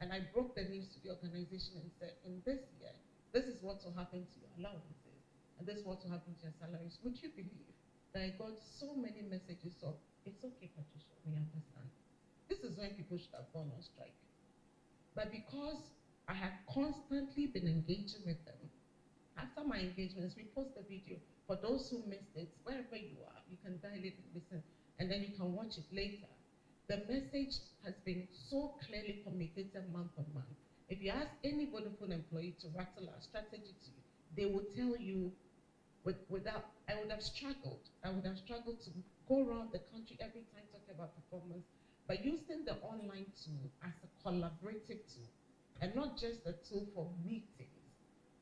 and I broke the news to the organization and said, in this year, this is what will happen to your allowances, and this is what will happen to your salaries. Would you believe that I got so many messages of, it's okay, Patricia, we understand this is when people should have gone on strike. But because I have constantly been engaging with them, after my engagements, we post the video. For those who missed it, wherever you are, you can dial it and listen, and then you can watch it later. The message has been so clearly communicated month on month. If you ask any Vodafone employee to rattle our strategy to you, they will tell you with, without, I would have struggled. I would have struggled to go around the country every time talking about performance but using the online tool as a collaborative tool and not just a tool for meetings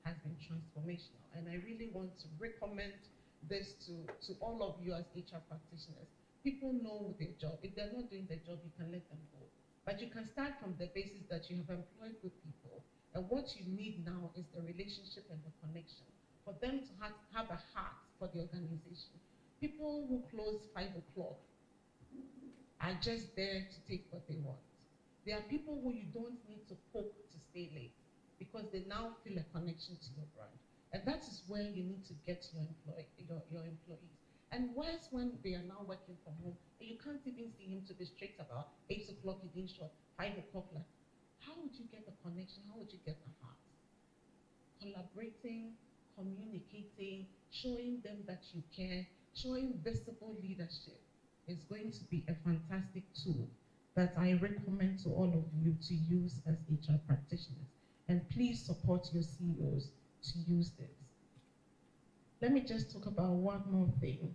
has been transformational. And I really want to recommend this to, to all of you as HR practitioners. People know their job. If they're not doing their job, you can let them go. But you can start from the basis that you have employed good people. And what you need now is the relationship and the connection for them to have, have a heart for the organization. People who close five o'clock are just there to take what they want. There are people who you don't need to poke to stay late because they now feel a connection to your brand. And that is where you need to get your, employee, your, your employees. And worse when they are now working from home and you can't even see him to be straight about 8 o'clock he didn't show 5 o'clock. Like, how would you get the connection? How would you get the heart? Collaborating, communicating, showing them that you care, showing visible leadership is going to be a fantastic tool that I recommend to all of you to use as HR practitioners. And please support your CEOs to use this. Let me just talk about one more thing,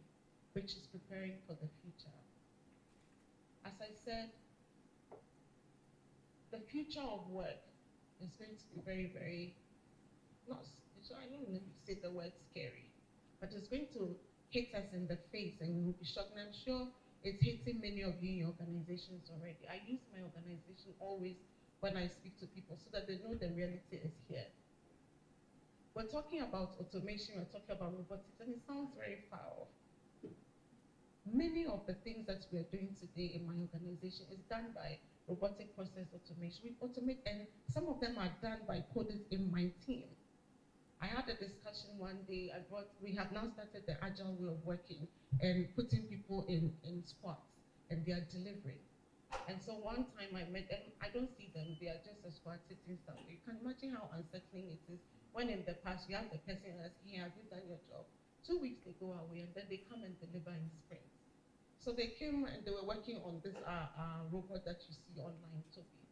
which is preparing for the future. As I said, the future of work is going to be very, very, not, I don't know if say the word scary, but it's going to hit us in the face and we'll be shocked. And I'm sure it's hitting many of you in your organizations already. I use my organization always when I speak to people so that they know the reality is here. We're talking about automation, we're talking about robotics, and it sounds very far off. Many of the things that we're doing today in my organization is done by robotic process automation. We automate, and some of them are done by coders in my team. I had a discussion one day. I brought, we have now started the agile way of working and putting people in, in squads and they are delivering. And so one time I met them, I don't see them, they are just a squad sitting somewhere. You can imagine how unsettling it is when in the past you have the person asking, hey, have you done your job? Two weeks they go away and then they come and deliver in spring. So they came and they were working on this uh, uh, robot that you see online, TOBi.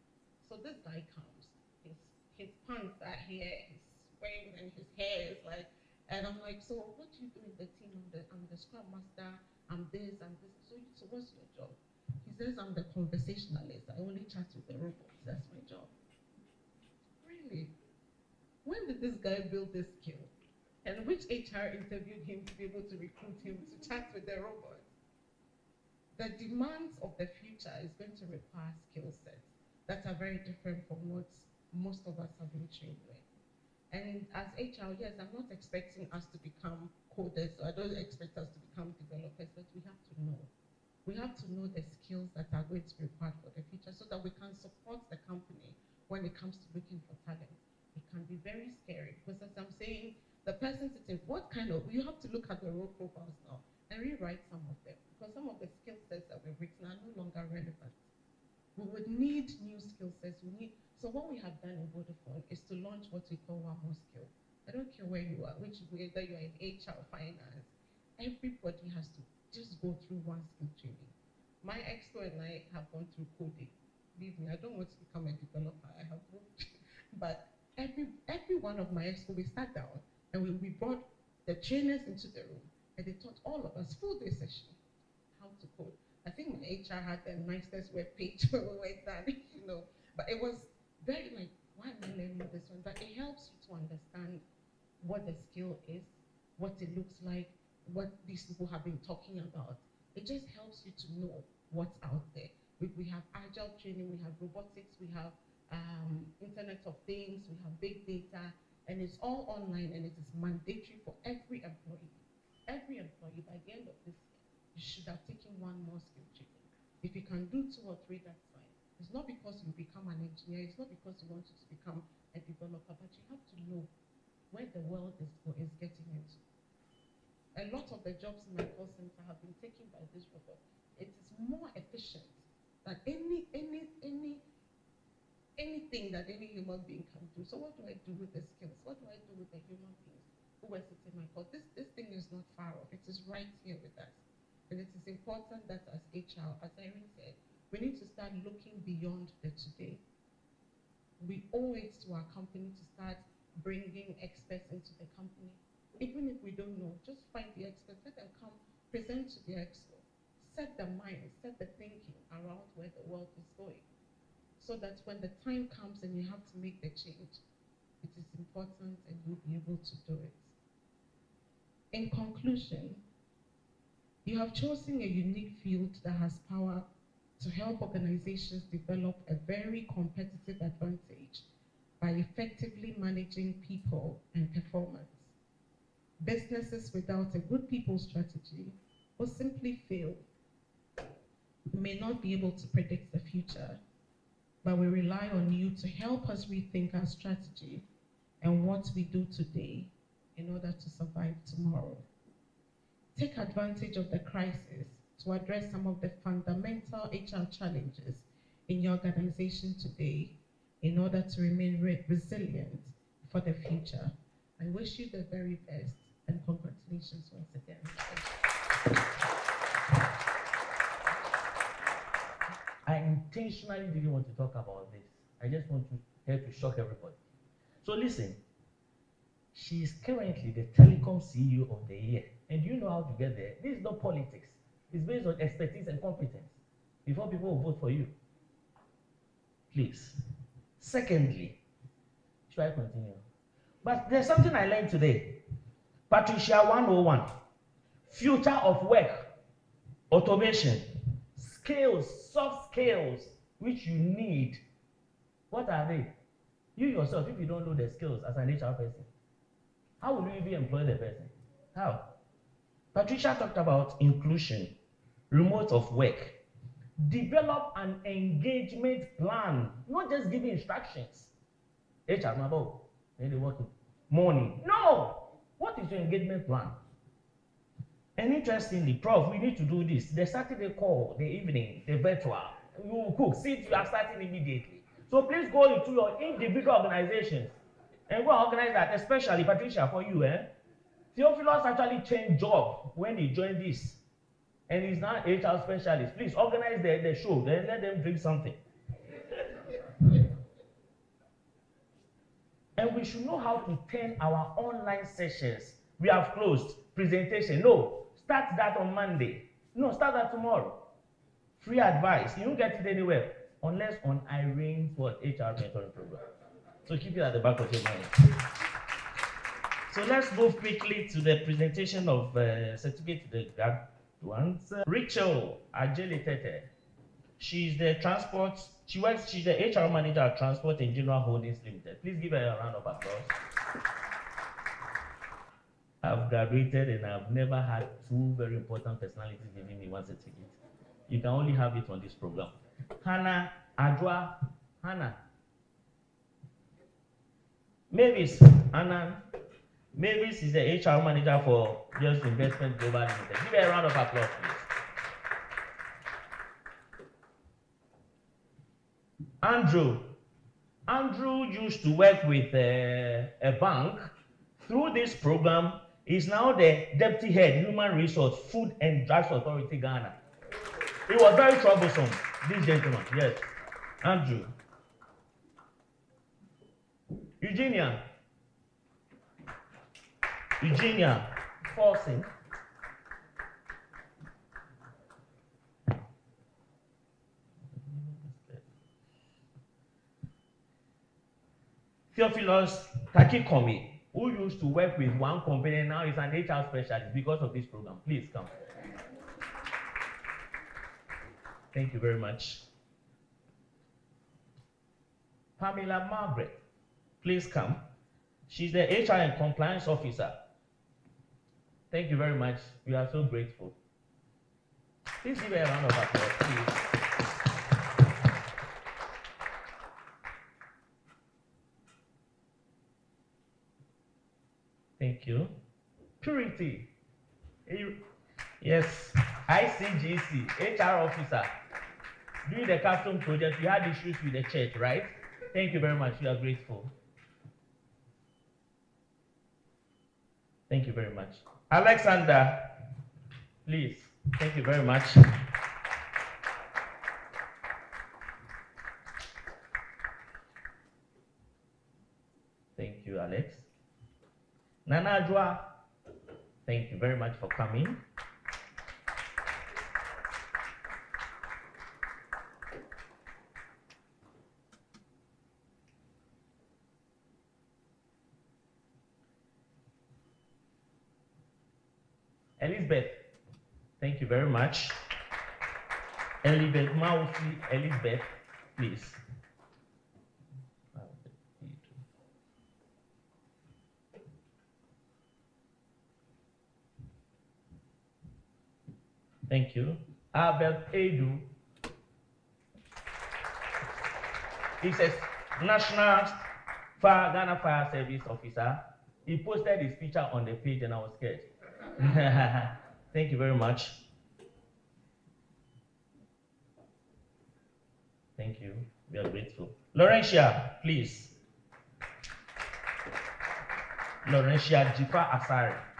So this guy comes, his, his pants are here, his swing and his hair is like, and I'm like, so what do you do in the team? I'm the, I'm the scrum master, I'm this, I'm this. So, so what's your job? He says, I'm the conversationalist. I only chat with the robots. That's my job. Really? When did this guy build this skill? And which HR interviewed him to be able to recruit him to chat with the robots? The demands of the future is going to require skill sets that are very different from what most of us have been trained with. And as HR, yes, I'm not expecting us to become coders, so I don't expect us to become developers, but we have to know we have to know the skills that are going to be required for the future so that we can support the company when it comes to looking for talent. It can be very scary because as I'm saying, the person sitting, what kind of, you have to look at the role profiles now and rewrite some of them because some of the skill sets that we've written are no longer relevant. We would need new skill sets. We need, so what we have done in Vodafone is to launch what we call one more skill. I don't care where you are, which whether you're in HR, or finance, everybody has to just go through one skill training. My exco and I have gone through coding. Believe me, I don't want to become a developer. I have but every every one of my exco, we sat down and we, we brought the trainers into the room and they taught all of us full day session how to code. I think my HR had the nicest web page when we went down, you know. But it was very like, why am I learning this one? But it helps you to understand what the skill is, what it looks like, what these people have been talking about. It just helps you to know what's out there. We, we have agile training, we have robotics, we have um, Internet of Things, we have big data, and it's all online and it is mandatory for every employee. Every employee, by the end of this year, you should have taken one more skill training. If you can do two or three, that's fine. It's not because you become an engineer, it's not because you want to become a developer, but you have to know where the world is, is getting into a lot of the jobs in my call center have been taken by this robot. It is more efficient than any any any anything that any human being can do. So what do I do with the skills? What do I do with the human beings who were sitting in my court? This this thing is not far off. It is right here with us. And it is important that as HR, as Irene said, we need to start looking beyond the today. We owe it to our company to start bringing experts into the company even if we don't know, just find the experts, let them come, present to the expert, set the mind, set the thinking around where the world is going. So that when the time comes and you have to make the change, it is important and you'll be able to do it. In conclusion, you have chosen a unique field that has power to help organizations develop a very competitive advantage by effectively managing people and performance. Businesses without a good people strategy will simply fail. May not be able to predict the future, but we rely on you to help us rethink our strategy and what we do today in order to survive tomorrow. Take advantage of the crisis to address some of the fundamental HR challenges in your organization today in order to remain re resilient for the future. I wish you the very best and congratulations once again. I intentionally didn't want to talk about this. I just want to help to shock everybody. So listen, she is currently the telecom CEO of the year. And you know how to get there. This is not politics. It's based on expertise and competence before people will vote for you. Please. Secondly, should I continue? But there's something I learned today. Patricia 101. Future of work, automation, skills, soft skills, which you need. What are they? You yourself, if you don't know the skills as an HR person, how will you even employ the person? How? Patricia talked about inclusion, remote of work. Develop an engagement plan, not just giving instructions. HR, my boy, they working. Morning. No! What is your engagement plan? And interestingly, Prof, we need to do this. The Saturday call, the evening, the virtual, you cook. Since you are starting immediately. So please go into your individual organizations and go organize that, especially Patricia for you. Eh? Theophilus actually changed job when he joined this. And he's now HR specialist. Please organize the, the show. Then let them drink something. and we should know how to turn our online sessions. We have closed presentation. No, start that on Monday. No, start that tomorrow. Free advice. You don't get it anywhere unless on Irene for HR mentoring program. So keep it at the back of your mind. So let's move quickly to the presentation of uh, certificate to the graduates. Rachel Ajelitete. She's the transport, she works, she's the HR manager at Transport and General Holdings Limited. Please give her a round of applause. I've graduated and I've never had two very important personalities giving me one certificate. You can only have it on this program. Hannah Adwa, Hannah. Mavis, Hannah. Mavis is the HR manager for Just Investment Global Limited. Give her a round of applause, please. Andrew. Andrew used to work with uh, a bank. Through this program, he's now the deputy head, human resource, food and drugs authority, Ghana. It was very troublesome, this gentleman, yes. Andrew. Eugenia. Eugenia Forcing. Theophilus Takikomi, who used to work with one company, now is an HR specialist because of this program. Please come. Thank you very much. Pamela Margaret, please come. She's the HR and compliance officer. Thank you very much. We are so grateful. Please give her a round of applause, please. Thank you. Purity. Yes, ICGC, HR officer. During the custom project, you had issues with the church, right? Thank you very much. We are grateful. Thank you very much. Alexander, please. Thank you very much. Thank you, Alex. Nana thank you very much for coming. Elizabeth, thank you very much. Elizabeth Mausi, Elizabeth, please. Thank you. Albert Edu He's a National Fire, Ghana Fire Service officer. He posted his picture on the page and I was scared. Thank you very much. Thank you. We are grateful. Laurentia, please. Laurentia Jifa Asari.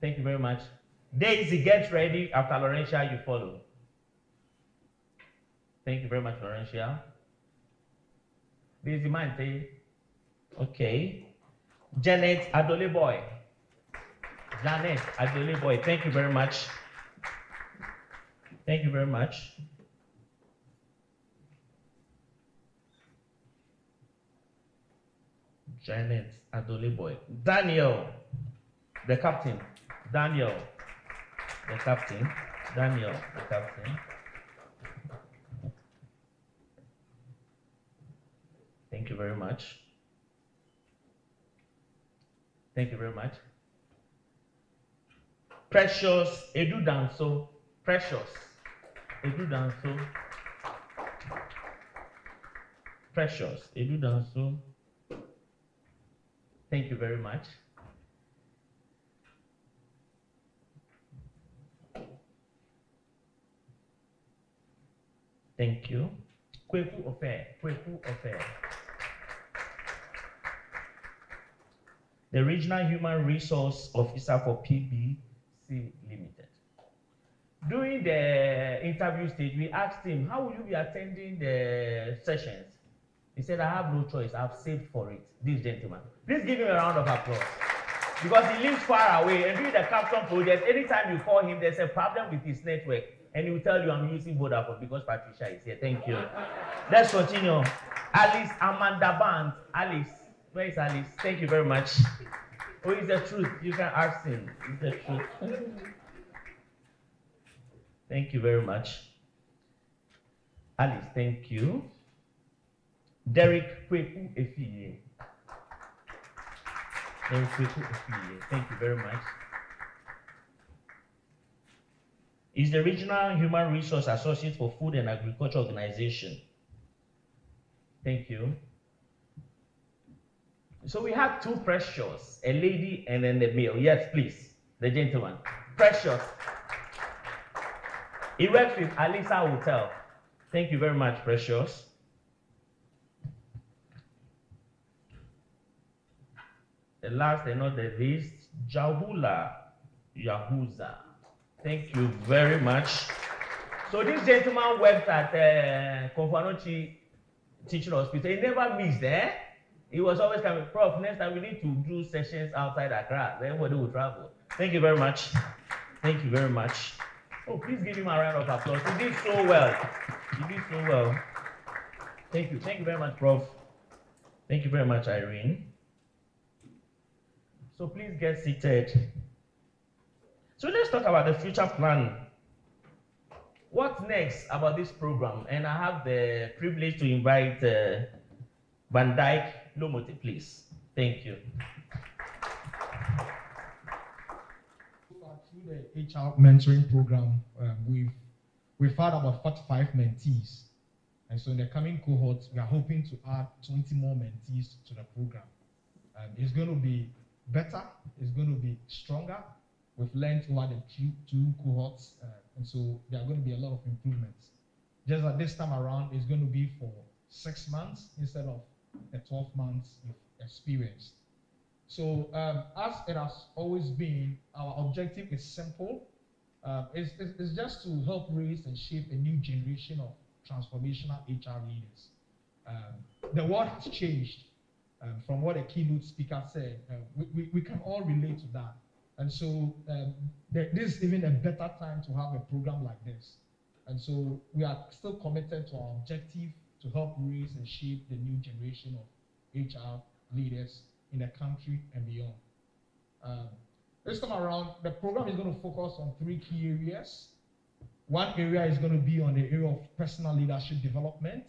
Thank you very much. Daisy, get ready. After Laurentia, you follow. Thank you very much, Laurentia. Daisy Mante. Okay. Janet Adole Boy. Janet Adole Boy. Thank you very much. Thank you very much. Janet Adole Boy. Daniel, the captain. Daniel, the captain. Daniel, the captain. Thank you very much. Thank you very much. Precious Edu Danso. Precious Edu Danso. Precious Edu Danso. Thank you very much. Thank you. Kweku Ofe. Kweku Ofe. The Regional Human Resource Officer for PBC Limited. During the interview stage, we asked him, How will you be attending the sessions? He said, I have no choice. I've saved for it. This gentleman. Please give him a round of applause. Because he lives far away and doing the capstone project, anytime you call him, there's a problem with his network. And he will tell you, I'm using Vodafone because Patricia is here. Thank you. Let's continue. Alice Amanda Band. Alice. Where is Alice? Thank you very much. Oh, it's the truth. You can ask him. It's the truth. Thank you very much. Alice, thank you. Derek Kweku Efiye. Derek Kweku Efiye. Thank you very much. Is the Regional Human Resource Associate for Food and Agriculture Organization. Thank you. So we have two precious, a lady and then the male. Yes, please, the gentleman. Precious. He works with Alisa Hotel. Thank you very much, Precious. The last and not the least, Jahula Yahuza. Thank you very much. So this gentleman worked at uh, Teaching Hospital. He never missed, eh? He was always coming, Prof, next time we need to do sessions outside Accra. Then everybody will travel. Thank you very much. Thank you very much. Oh, please give him a round of applause. He did so well. He did so well. Thank you. Thank you very much, Prof. Thank you very much, Irene. So please get seated. So let's talk about the future plan. What's next about this program? And I have the privilege to invite uh, Van Dyke Lomote, please. Thank you. Through the HR mentoring program, um, we've we've had about 45 mentees, and so in the coming cohorts, we are hoping to add 20 more mentees to the program. Um, it's going to be better. It's going to be stronger. We've learned over the two, two cohorts, uh, and so there are going to be a lot of improvements. Just that this time around, it's going to be for six months instead of the 12 months you've experienced. So, um, as it has always been, our objective is simple. Uh, it's, it's, it's, just to help raise and shape a new generation of transformational HR leaders. Um, the world has changed um, from what a keynote speaker said. Uh, we, we, we, can all relate to that. And so, um, there, this is even a better time to have a program like this. And so, we are still committed to our objective to help raise and shape the new generation of HR leaders in the country and beyond. Um, this time around, the program is going to focus on three key areas. One area is going to be on the area of personal leadership development,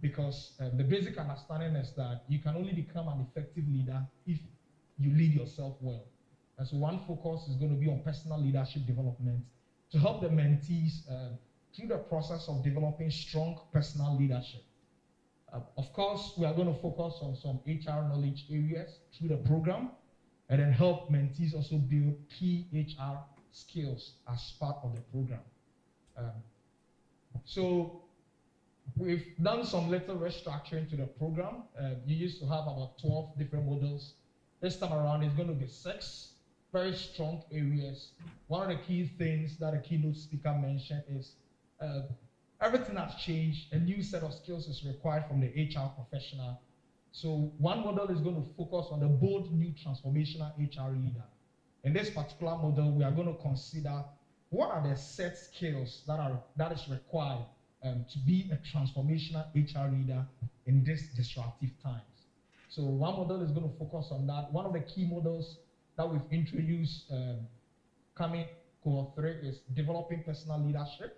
because uh, the basic understanding is that you can only become an effective leader if you lead yourself well. And so, one focus is going to be on personal leadership development to help the mentees uh, through the process of developing strong personal leadership. Uh, of course, we are going to focus on some HR knowledge areas through the program and then help mentees also build key HR skills as part of the program. Um, so we've done some little restructuring to the program. Uh, you used to have about 12 different models. This time around, it's going to be six very strong areas. One of the key things that a keynote speaker mentioned is uh, everything has changed. A new set of skills is required from the HR professional. So one model is going to focus on the bold new transformational HR leader. In this particular model, we are going to consider what are the set skills that are that is required um, to be a transformational HR leader in this disruptive times. So one model is going to focus on that. One of the key models that we've introduced um, coming cohort three is developing personal leadership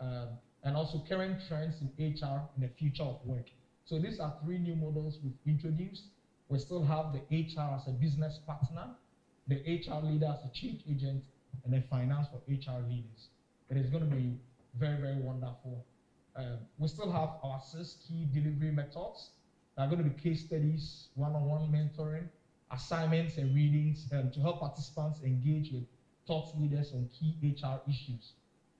um, and also current trends in HR in the future of work. So these are three new models we've introduced. We still have the HR as a business partner, the HR leader as a change agent, and then finance for HR leaders. It is going to be very, very wonderful. Um, we still have our six key delivery methods. There are going to be case studies, one-on-one mentoring, assignments and readings um, to help participants engage with thought leaders on key HR issues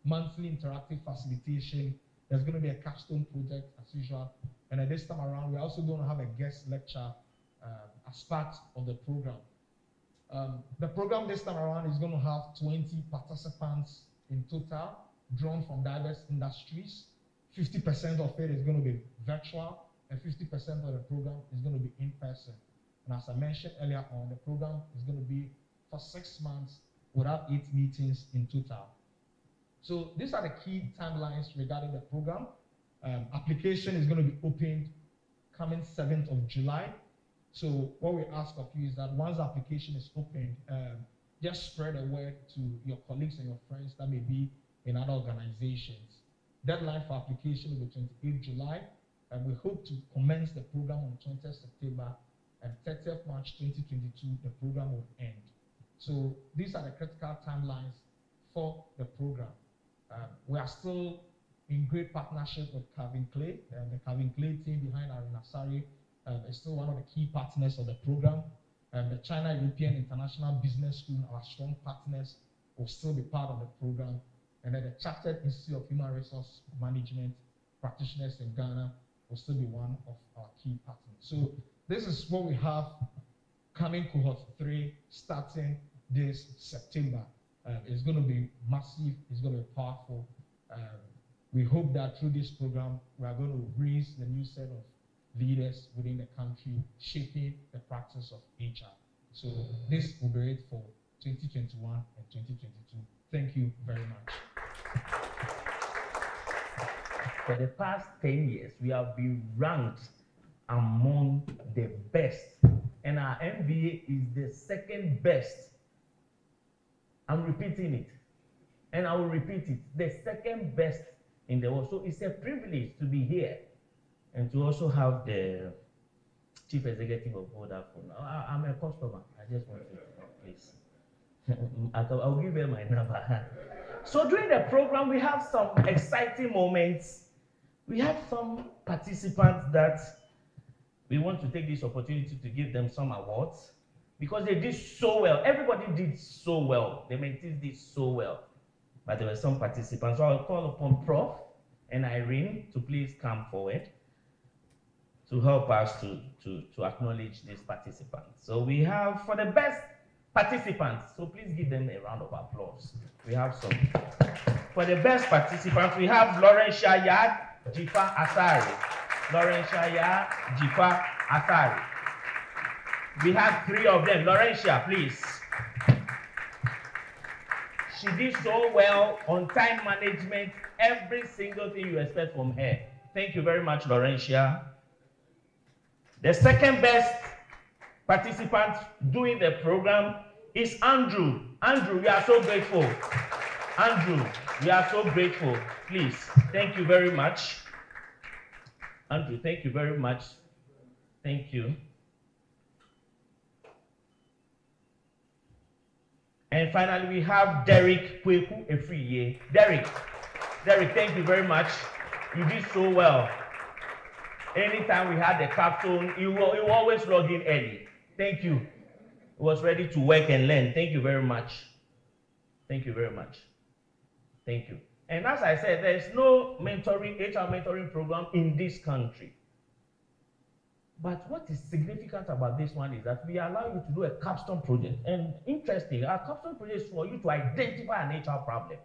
monthly interactive facilitation, There's going to be a capstone project as usual. And at this time around, we're also going to have a guest lecture uh, as part of the program. Um, the program this time around is going to have 20 participants in total, drawn from diverse industries. 50% of it is going to be virtual, and 50% of the program is going to be in person. And as I mentioned earlier on, the program is going to be for six months without eight meetings in total. So these are the key timelines regarding the program. Um, application is going to be opened coming 7th of July. So what we ask of you is that once the application is opened, um, just spread the word to your colleagues and your friends that may be in other organizations. Deadline for application will be 28th July, and we hope to commence the program on 20th September and 30th March 2022, the program will end. So these are the critical timelines for the program. Um, we are still in great partnership with CarvinClay, and the CarvinClay team behind Irene Asare um, is still one of the key partners of the program. And the China European International Business School, our strong partners, will still be part of the program. And then the Chartered Institute of Human Resource Management practitioners in Ghana will still be one of our key partners. So this is what we have coming cohort three starting this September. Um, it's going to be massive. It's going to be powerful. Um, we hope that through this program, we are going to raise the new set of leaders within the country, shaping the practice of HR. So this will be it for 2021 and 2022. Thank you very much. For the past 10 years, we have been ranked among the best, and our MBA is the second best I'm repeating it. And I will repeat it. The second best in the world. So it's a privilege to be here and to also have the chief executive of Vodafone. I, am a customer. I just want to, please. I'll give you my number. so during the program, we have some exciting moments. We have some participants that we want to take this opportunity to give them some awards because they did so well. Everybody did so well. The mentees did so well. But there were some participants. So I'll call upon Prof and Irene to please come forward to help us to, to, to acknowledge these participants. So we have for the best participants, so please give them a round of applause. We have some. For the best participants, we have Laurentia Yad Jifa Asari. Laurentia Jifa Asari. We have three of them. Laurentia, please. She did so well on time management, every single thing you expect from her. Thank you very much, Laurentia. The second best participant doing the program is Andrew. Andrew, we are so grateful. Andrew, we are so grateful. Please, thank you very much. Andrew, thank you very much. Thank you. And finally, we have Derek Kweku Efriye. Derek, Derek, thank you very much. You did so well. Anytime we had the capstone, you, you always log in early. Thank you. He was ready to work and learn. Thank you very much. Thank you very much. Thank you. And as I said, there's no mentoring, HR mentoring program in this country. But what is significant about this one is that we allow you to do a capstone project. And interesting, our capstone project is for you to identify an HR problem.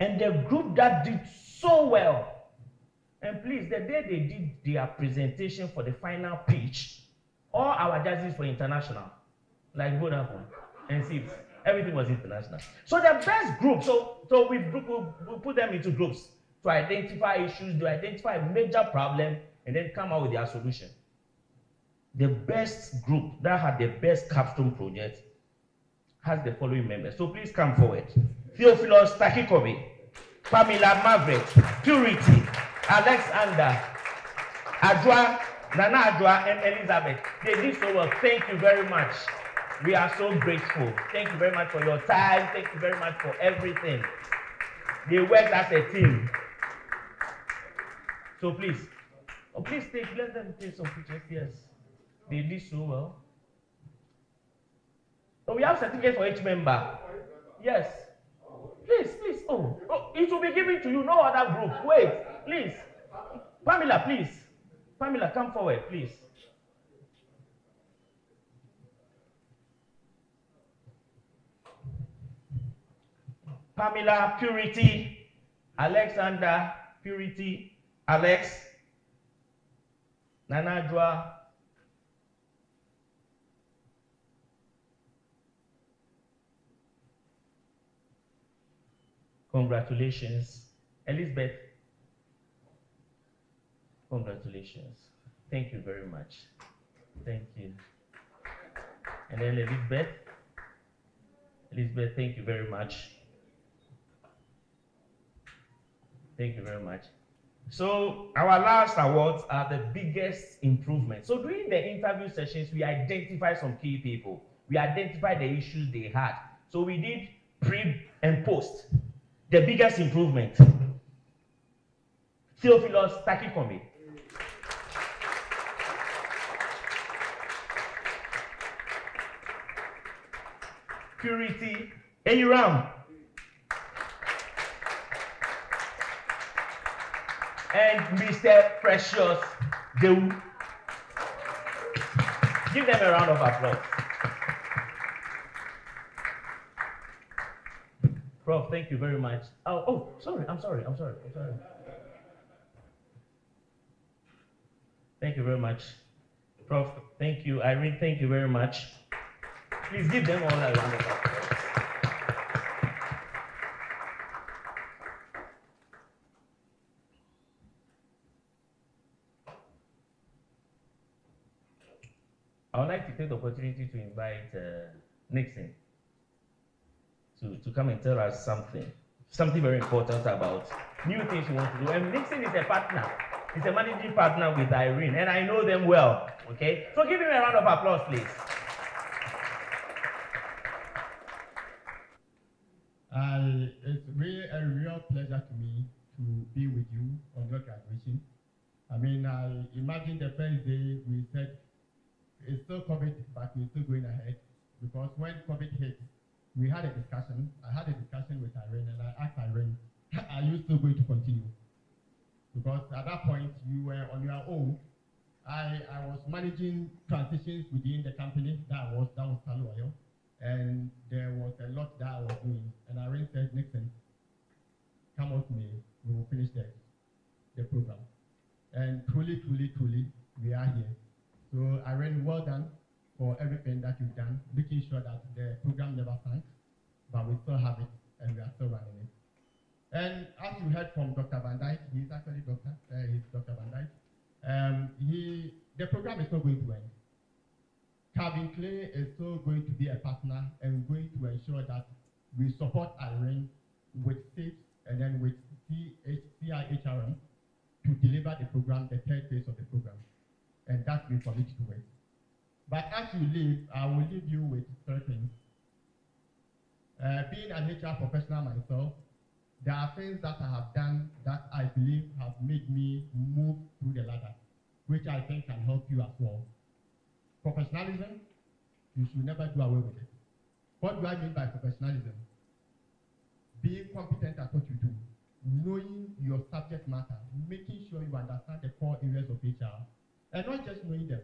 And the group that did so well, and please, the day they did their presentation for the final pitch, all our judges were international, like Vodafone and Sips. Everything was international. So the best group, so, so we, we, we put them into groups to identify issues, to identify major problem, and then come out with their solution. The best group that had the best capstone project has the following members. So please come forward. Theophilus Takikobi, Pamela Maverick, Purity, Alexander, Adwa, Nana Adwa, and Elizabeth. They did so well. Thank you very much. We are so grateful. Thank you very much for your time. Thank you very much for everything. They worked as a team. So please, Oh, please take, let them take some pictures. Yes. They did so well. Oh, we have certificate for each member. Yes. Please, please. Oh, oh It will be given to you, no other group. Wait, please. Pamela, please. Pamela, come forward, please. Pamela, Purity, Alexander, Purity, Alex, Nanajwa, Congratulations. Elizabeth, congratulations. Thank you very much. Thank you. And then Elizabeth, Elizabeth, thank you very much. Thank you very much. So our last awards are the biggest improvement. So during the interview sessions, we identify some key people. We identify the issues they had. So we did pre and post. The biggest improvement. Theophilus Takikome. Purity Aram. And Mr. Precious Dew. Give them a round of applause. Prof, thank you very much. Oh, oh, sorry, I'm sorry, I'm sorry, I'm sorry. Thank you very much. Prof, thank you. Irene, thank you very much. Please give them all a round of applause. I would like to take the opportunity to invite uh, Nixon to, to come and tell us something, something very important about new things we want to do. And Nixon is a partner. He's a managing partner with Irene, and I know them well. Okay? So give him a round of applause, please. Uh, it's really a real pleasure to me to be with you on your graduation. I mean, I imagine the first day we said it's still COVID, but we're still going ahead because when COVID hit, we had a discussion. I had a discussion with Irene, and I asked Irene, "Are you still going to continue?" Because at that point you were on your own. I, I was managing transitions within the company that was that was Oil, and there was a lot that I was doing. And Irene said, "Nixon, come with me. We will finish the the program." And truly, truly, truly, we are here. So Irene, well done for everything that you've done, making sure that the program never sank, but we still have it and we are still running it. And as you heard from Dr. Van Dyke, he's actually Dr. Uh, he's Dr. Van Dyke. Um, he, the program is not going to end. CarvinClay is still going to be a partner and going to ensure that we support Irene with SAFE and then with CIHRM to deliver the program, the third phase of the program. And that we commit to. But as you leave, I will leave you with three things. Uh, being an HR professional myself, there are things that I have done that I believe have made me move through the ladder, which I think can help you as well. Professionalism, you should never do away with it. What do I mean by professionalism? Being competent at what you do, knowing your subject matter, making sure you understand the core areas of HR, and not just knowing them,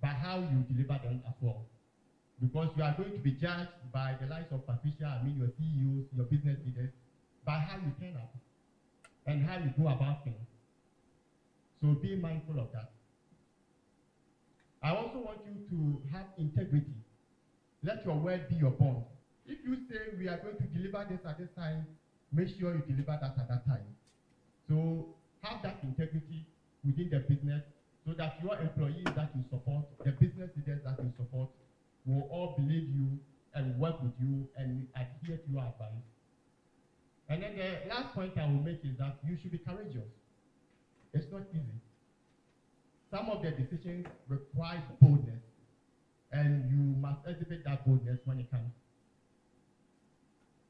but how you deliver them as well. Because you are going to be judged by the likes of Patricia, I mean your CEOs, your business leaders, by how you turn up and how you go about things. So be mindful of that. I also want you to have integrity. Let your word be your bond. If you say we are going to deliver this at this time, make sure you deliver that at that time. So have that integrity within the business so that your employees that you support, the business leaders that you support, will all believe you and work with you and adhere to your advice. And then the last point I will make is that you should be courageous. It's not easy. Some of the decisions require boldness, and you must exhibit that boldness when it comes.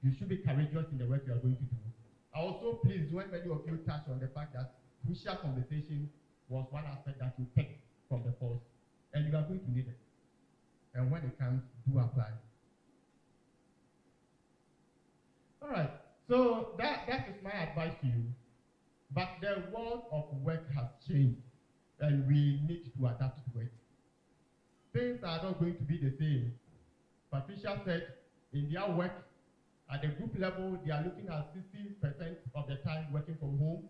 You should be courageous in the work you are going to do. I also pleased when many of you touched on the fact that crucial conversation was one aspect that you picked from the course, and you are going to need it. And when it comes, do apply. All right. So that, that is my advice to you. But the world of work has changed, and we need to adapt to it. Things are not going to be the same. Patricia said in their work, at the group level, they are looking at 60% of the time working from home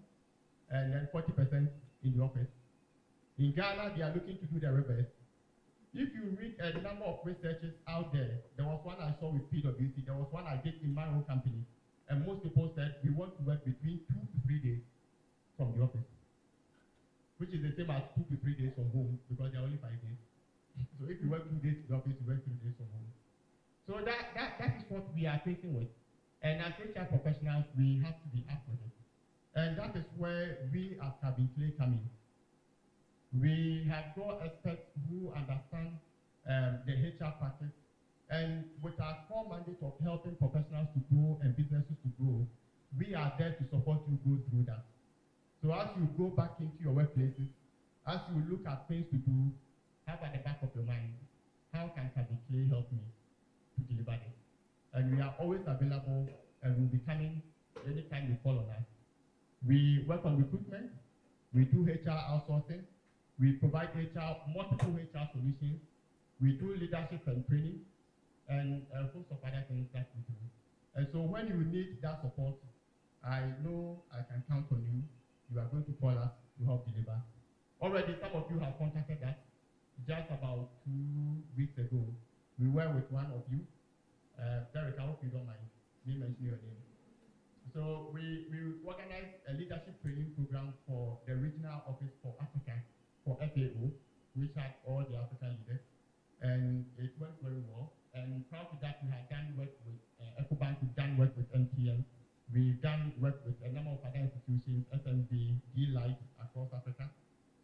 and then 40% in the office. In Ghana, they are looking to do the reverse. If you read a number of researches out there, there was one I saw with PwC, there was one I did in my own company, and most people said we want to work between two to three days from the office, which is the same as two to three days from home because there are only five days. So if you work two days in the office, you work three days from home. So that, that, that is what we are facing with. And as HR professionals, we have to be up with it. And that is where we as CarvinClay come in. We have got experts who understand um, the HR practice. And with our core mandate of helping professionals to grow and businesses to grow, we are there to support you go through that. So as you go back into your workplaces, as you look at things to do, have at the back of your mind, how can Cabin Clay help me to deliver this? And we are always available and we'll be coming anytime you call on us. We work on recruitment, we do HR outsourcing, we provide HR, multiple HR solutions. We do leadership and training and a host of other things that we do. And so when you need that support, I know I can count on you. You are going to call us to help deliver. Already, some of you have contacted us. Just about two weeks ago, we were with one of you. Uh, Derek, I hope you don't mind me mentioning your name. So we, we organized a leadership training program for the regional office for Africa for FAO, which had all the African leaders, and it went very well. And prior to that, we had done work with uh, EcoBank, we've done work with MTN, we've done work with a number of other institutions, SMB, D-Light across Africa.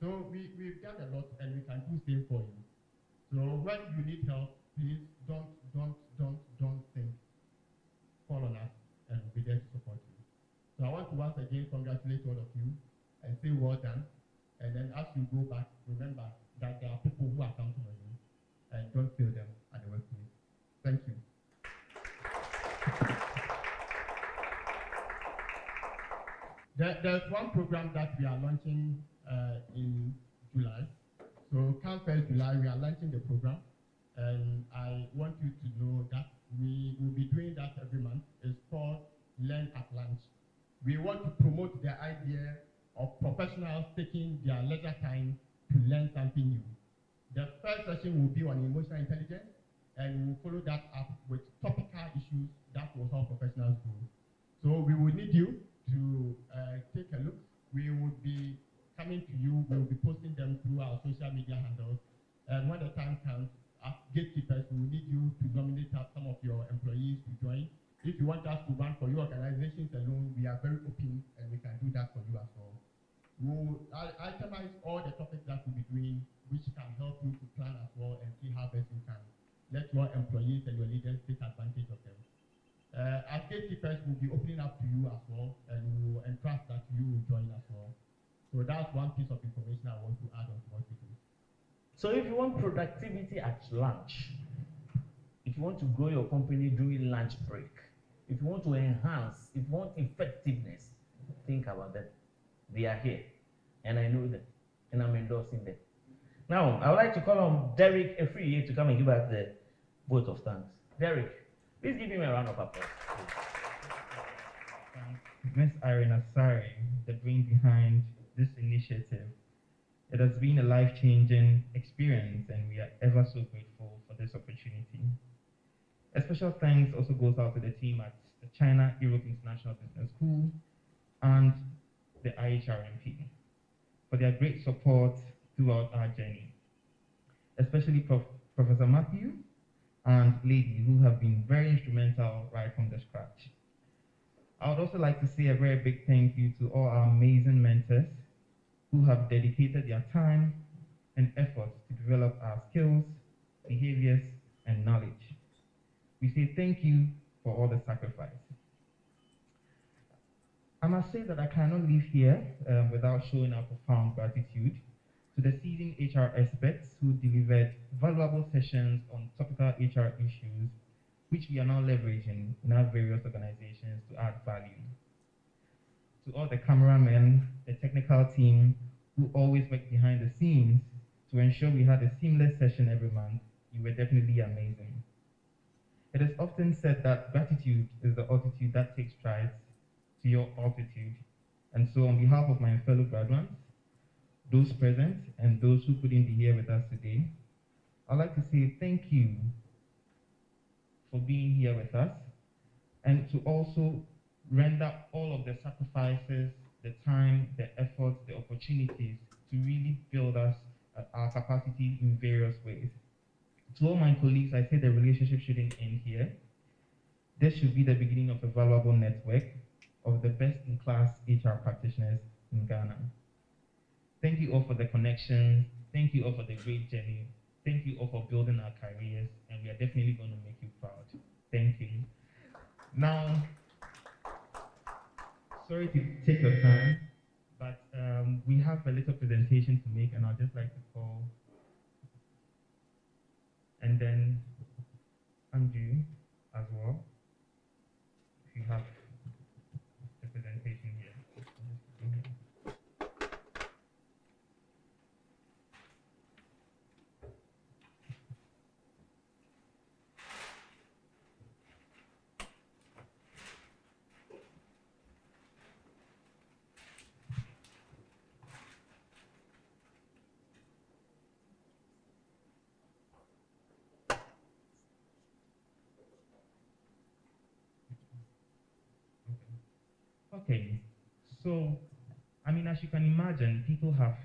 So we, we've done a lot, and we can do same for you. So when you need help, please don't, don't, don't, don't think. Call on us, and we'll be there to support you. So I want to once again congratulate all of you and say well done. And then as you go back, remember that there are people who are counting on you and don't fail them at the workplace. Thank you. There, there's one program that we are launching uh, in July. So come first July, we are launching the program. And I want you to know that we will be doing that every month. It's called Learn at Lunch. We want to promote the idea of professionals taking their leisure time to learn something new. The first session will be on emotional intelligence, and we'll follow that up with topical issues that will help professionals grow. So we will need you to uh, take a look. We will be coming to you. We will be posting them through our social media handles. And when the time comes, as gatekeepers, we will need you to nominate some of your employees to join. If you want us to run for your organizations alone, we are very open and we can do that for you as well. We'll itemize all the topics that we'll be doing, which can help you to plan as well and see how best you can let your employees and your leaders take advantage of them. Uh, as gatekeepers, we'll be opening up to you as well, and we will entrust that you will join as well. So that's one piece of information I want to add on to what we do. So if you want productivity at lunch, if you want to grow your company during lunch break, if you want to enhance, if you want effectiveness, think about that. They are here, and I know them, and I'm endorsing them. Now, I would like to call on Derek Efriye to come and give us the vote of thanks. Derek, please give him a round of applause. Ms. Irene Asare, the brain behind this initiative. It has been a life-changing experience, and we are ever so grateful for this opportunity. A special thanks also goes out to the team at the China Europe International Business School and the IHRMP for their great support throughout our journey, especially Prof. Professor Matthew and Lady, who have been very instrumental right from the scratch. I would also like to say a very big thank you to all our amazing mentors who have dedicated their time and efforts to develop our skills, behaviors, and knowledge. We say thank you for all the sacrifice. I must say that I cannot leave here um, without showing our profound gratitude to the seasoned HR experts who delivered valuable sessions on topical HR issues which we are now leveraging in our various organizations to add value. To all the cameramen, the technical team who always work behind the scenes to ensure we had a seamless session every month, you were definitely amazing. It is often said that gratitude is the altitude that takes strides to your altitude. And so on behalf of my fellow graduates, those present and those who couldn't be here with us today, I'd like to say thank you for being here with us and to also render all of the sacrifices, the time, the effort, the opportunities to really build us uh, our capacity in various ways. To all my colleagues, I say the relationship shouldn't end here. This should be the beginning of a valuable network of the best-in-class HR practitioners in Ghana. Thank you all for the connection. Thank you all for the great journey. Thank you all for building our careers, and we are definitely going to make you proud. Thank you. Now, sorry to take your time, but um, we have a little presentation to make, and I'd just like to call, and then Andrew as well, if you have the presentation here. Okay, so I mean, as you can imagine, people have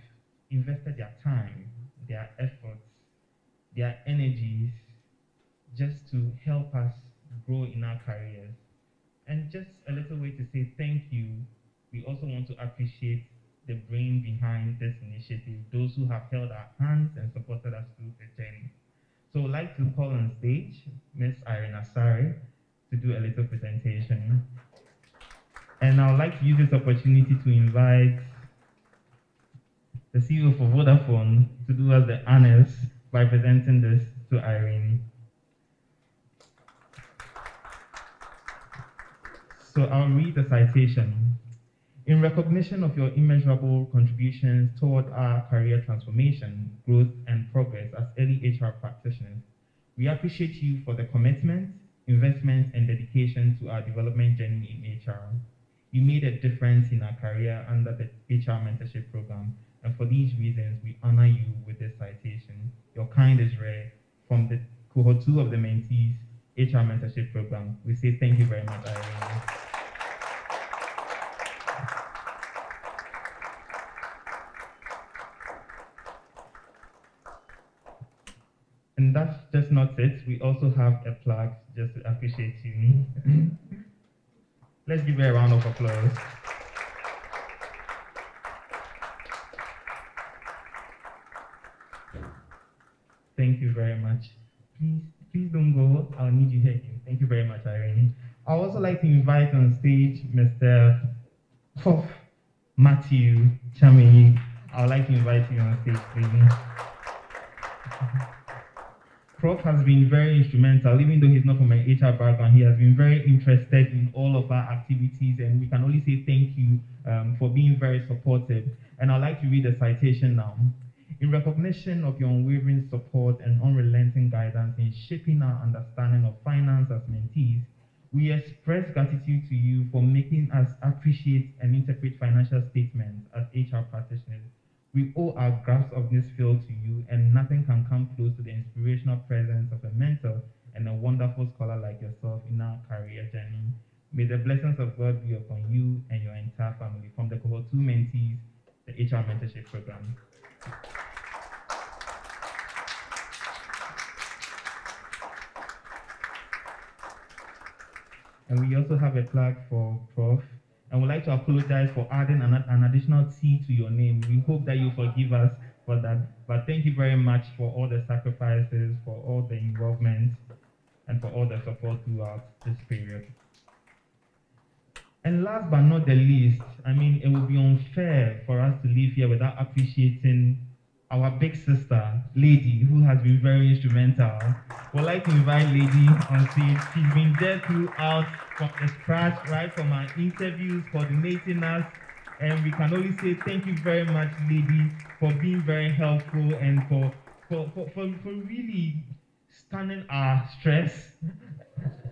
invested their time, their efforts, their energies just to help us grow in our careers. And just a little way to say thank you, we also want to appreciate the brain behind this initiative, those who have held our hands and supported us through the journey. So I'd like to call on stage Ms. Irene Asare to do a little presentation. And I would like to use this opportunity to invite the CEO for Vodafone to do us the honors by presenting this to Irene. So I'll read the citation. In recognition of your immeasurable contributions toward our career transformation, growth, and progress as early HR practitioners, we appreciate you for the commitment, investment, and dedication to our development journey in HR. You made a difference in our career under the HR mentorship program, and for these reasons, we honor you with this citation. Your kind is rare. From the cohort two of the mentees HR mentorship program, we say thank you very much, Irene. And that's just not it. We also have a plaque just to appreciate you. Let's give her a round of applause. Thank you very much. Please, please don't go. I'll need you here again. Thank you very much, Irene. I would also like to invite on stage Mr. Prof. Matthew Chamini. I would like to invite you on stage, please. Prof has been very instrumental, even though he's not from an HR background, he has been very interested in all of our activities, and we can only say thank you um, for being very supportive. And I'd like to read the citation now. In recognition of your unwavering support and unrelenting guidance in shaping our understanding of finance as mentees, we express gratitude to you for making us appreciate and interpret financial statements as HR practitioners we owe our grasp of this field to you, and nothing can come close to the inspirational presence of a mentor and a wonderful scholar like yourself in our career journey. May the blessings of God be upon you and your entire family from the cohort 2 mentees, the HR mentorship program. And we also have a plaque for Prof and would like to apologize for adding an, an additional T to your name. We hope that you forgive us for that. But thank you very much for all the sacrifices, for all the involvement, and for all the support throughout this period. And last but not the least, I mean, it would be unfair for us to leave here without appreciating our big sister, Lady, who has been very instrumental. We'd like to invite Lady on stage. She's been there throughout from scratch, right from our interviews, coordinating us, and we can only say thank you very much, Lady, for being very helpful and for for, for, for, for really stunning our stress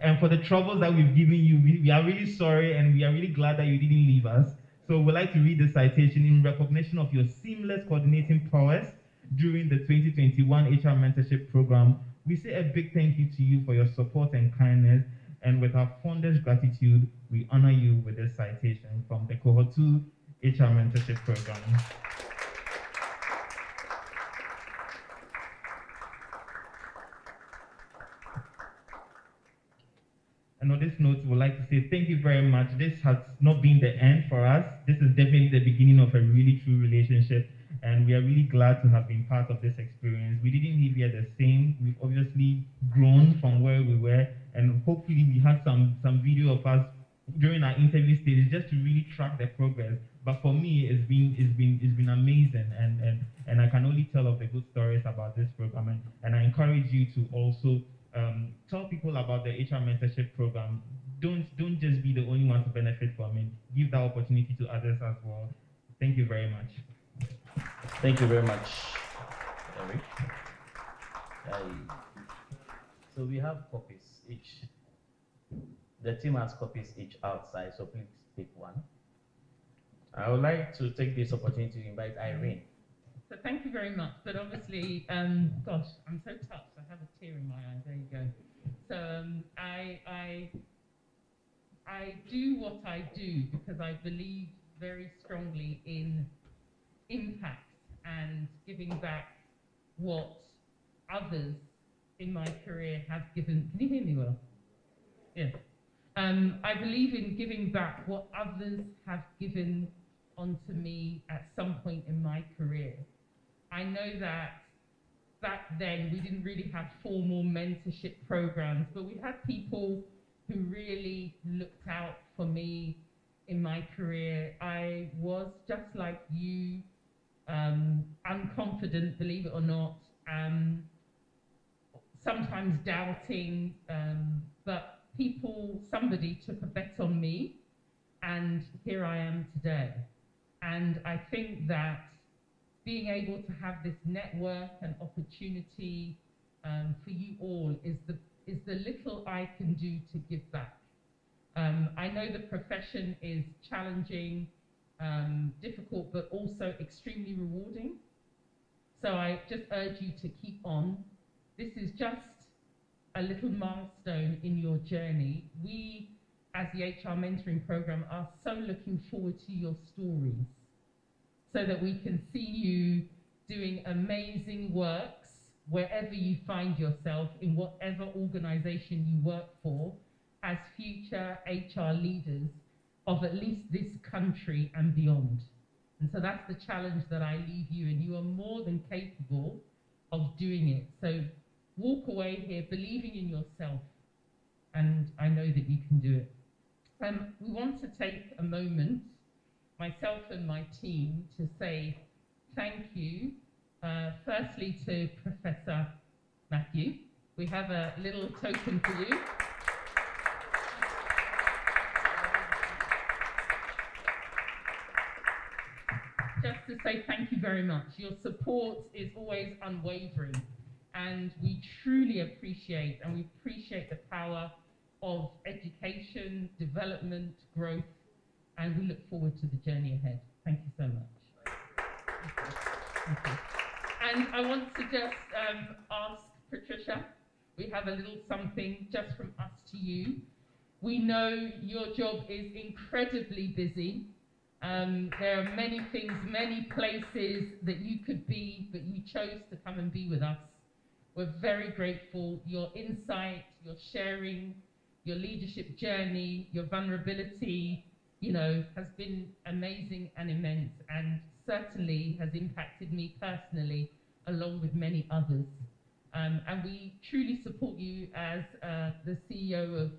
and for the troubles that we've given you. We, we are really sorry and we are really glad that you didn't leave us. So we'd like to read the citation in recognition of your seamless coordinating prowess during the 2021 HR Mentorship Program. We say a big thank you to you for your support and kindness. And with our fondest gratitude, we honor you with this citation from the Cohort 2 HR Mentorship Program. And on this note, we'd like to say thank you very much. This has not been the end for us. This is definitely the beginning of a really true relationship. And we are really glad to have been part of this experience. We didn't leave here the same. We've obviously grown from where we were. And hopefully we had some, some video of us during our interview stage just to really track the progress. But for me, it's been it's been it's been amazing, and and and I can only tell of the good stories about this program, and, and I encourage you to also um, tell people about the HR mentorship program. Don't don't just be the only one to benefit from it. Give that opportunity to others as well. Thank you very much. Thank you very much, Eric. so we have copies each. The team has copies each outside, so please pick one. I would like to take this opportunity to invite Irene. So thank you very much. But obviously, um, gosh, I'm so touched. I have a tear in my eye. There you go. So um, I, I, I do what I do because I believe very strongly in impact and giving back what others in my career have given. Can you hear me well? Yeah. Um, I believe in giving back what others have given onto me at some point in my career. I know that back then we didn't really have formal mentorship programs, but we had people who really looked out for me in my career. I was just like you, um, unconfident, believe it or not, um, sometimes doubting, um, but people, somebody took a bet on me, and here I am today. And I think that being able to have this network and opportunity um, for you all is the is the little I can do to give back. Um, I know the profession is challenging, um, difficult, but also extremely rewarding. So I just urge you to keep on. This is just a little milestone in your journey. We, as the HR Mentoring Program, are so looking forward to your stories so that we can see you doing amazing works wherever you find yourself, in whatever organization you work for, as future HR leaders of at least this country and beyond. And so that's the challenge that I leave you, and you are more than capable of doing it. So walk away here believing in yourself, and I know that you can do it. Um, we want to take a moment myself and my team to say thank you, uh, firstly to Professor Matthew. We have a little token for you. Just to say thank you very much. Your support is always unwavering and we truly appreciate and we appreciate the power of education, development, growth and we look forward to the journey ahead. Thank you so much. Thank you. And I want to just um, ask Patricia, we have a little something just from us to you. We know your job is incredibly busy. Um, there are many things, many places that you could be, but you chose to come and be with us. We're very grateful. Your insight, your sharing, your leadership journey, your vulnerability, you know, has been amazing and immense and certainly has impacted me personally along with many others. Um, and we truly support you as uh, the CEO of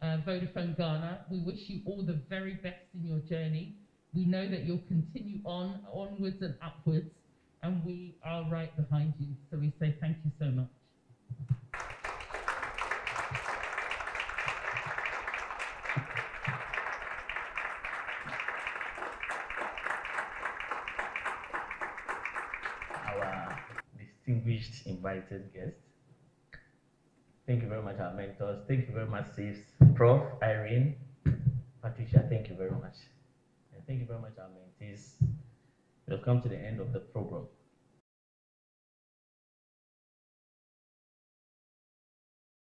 uh, Vodafone Ghana. We wish you all the very best in your journey. We know that you'll continue on, onwards and upwards. And we are right behind you. So we say thank you so much. Our distinguished invited guests. Thank you very much, our mentors. Thank you very much, Sis, Prof, Irene, Patricia. Thank you very much. And thank you very much, our mentees. We've come to the end of the program.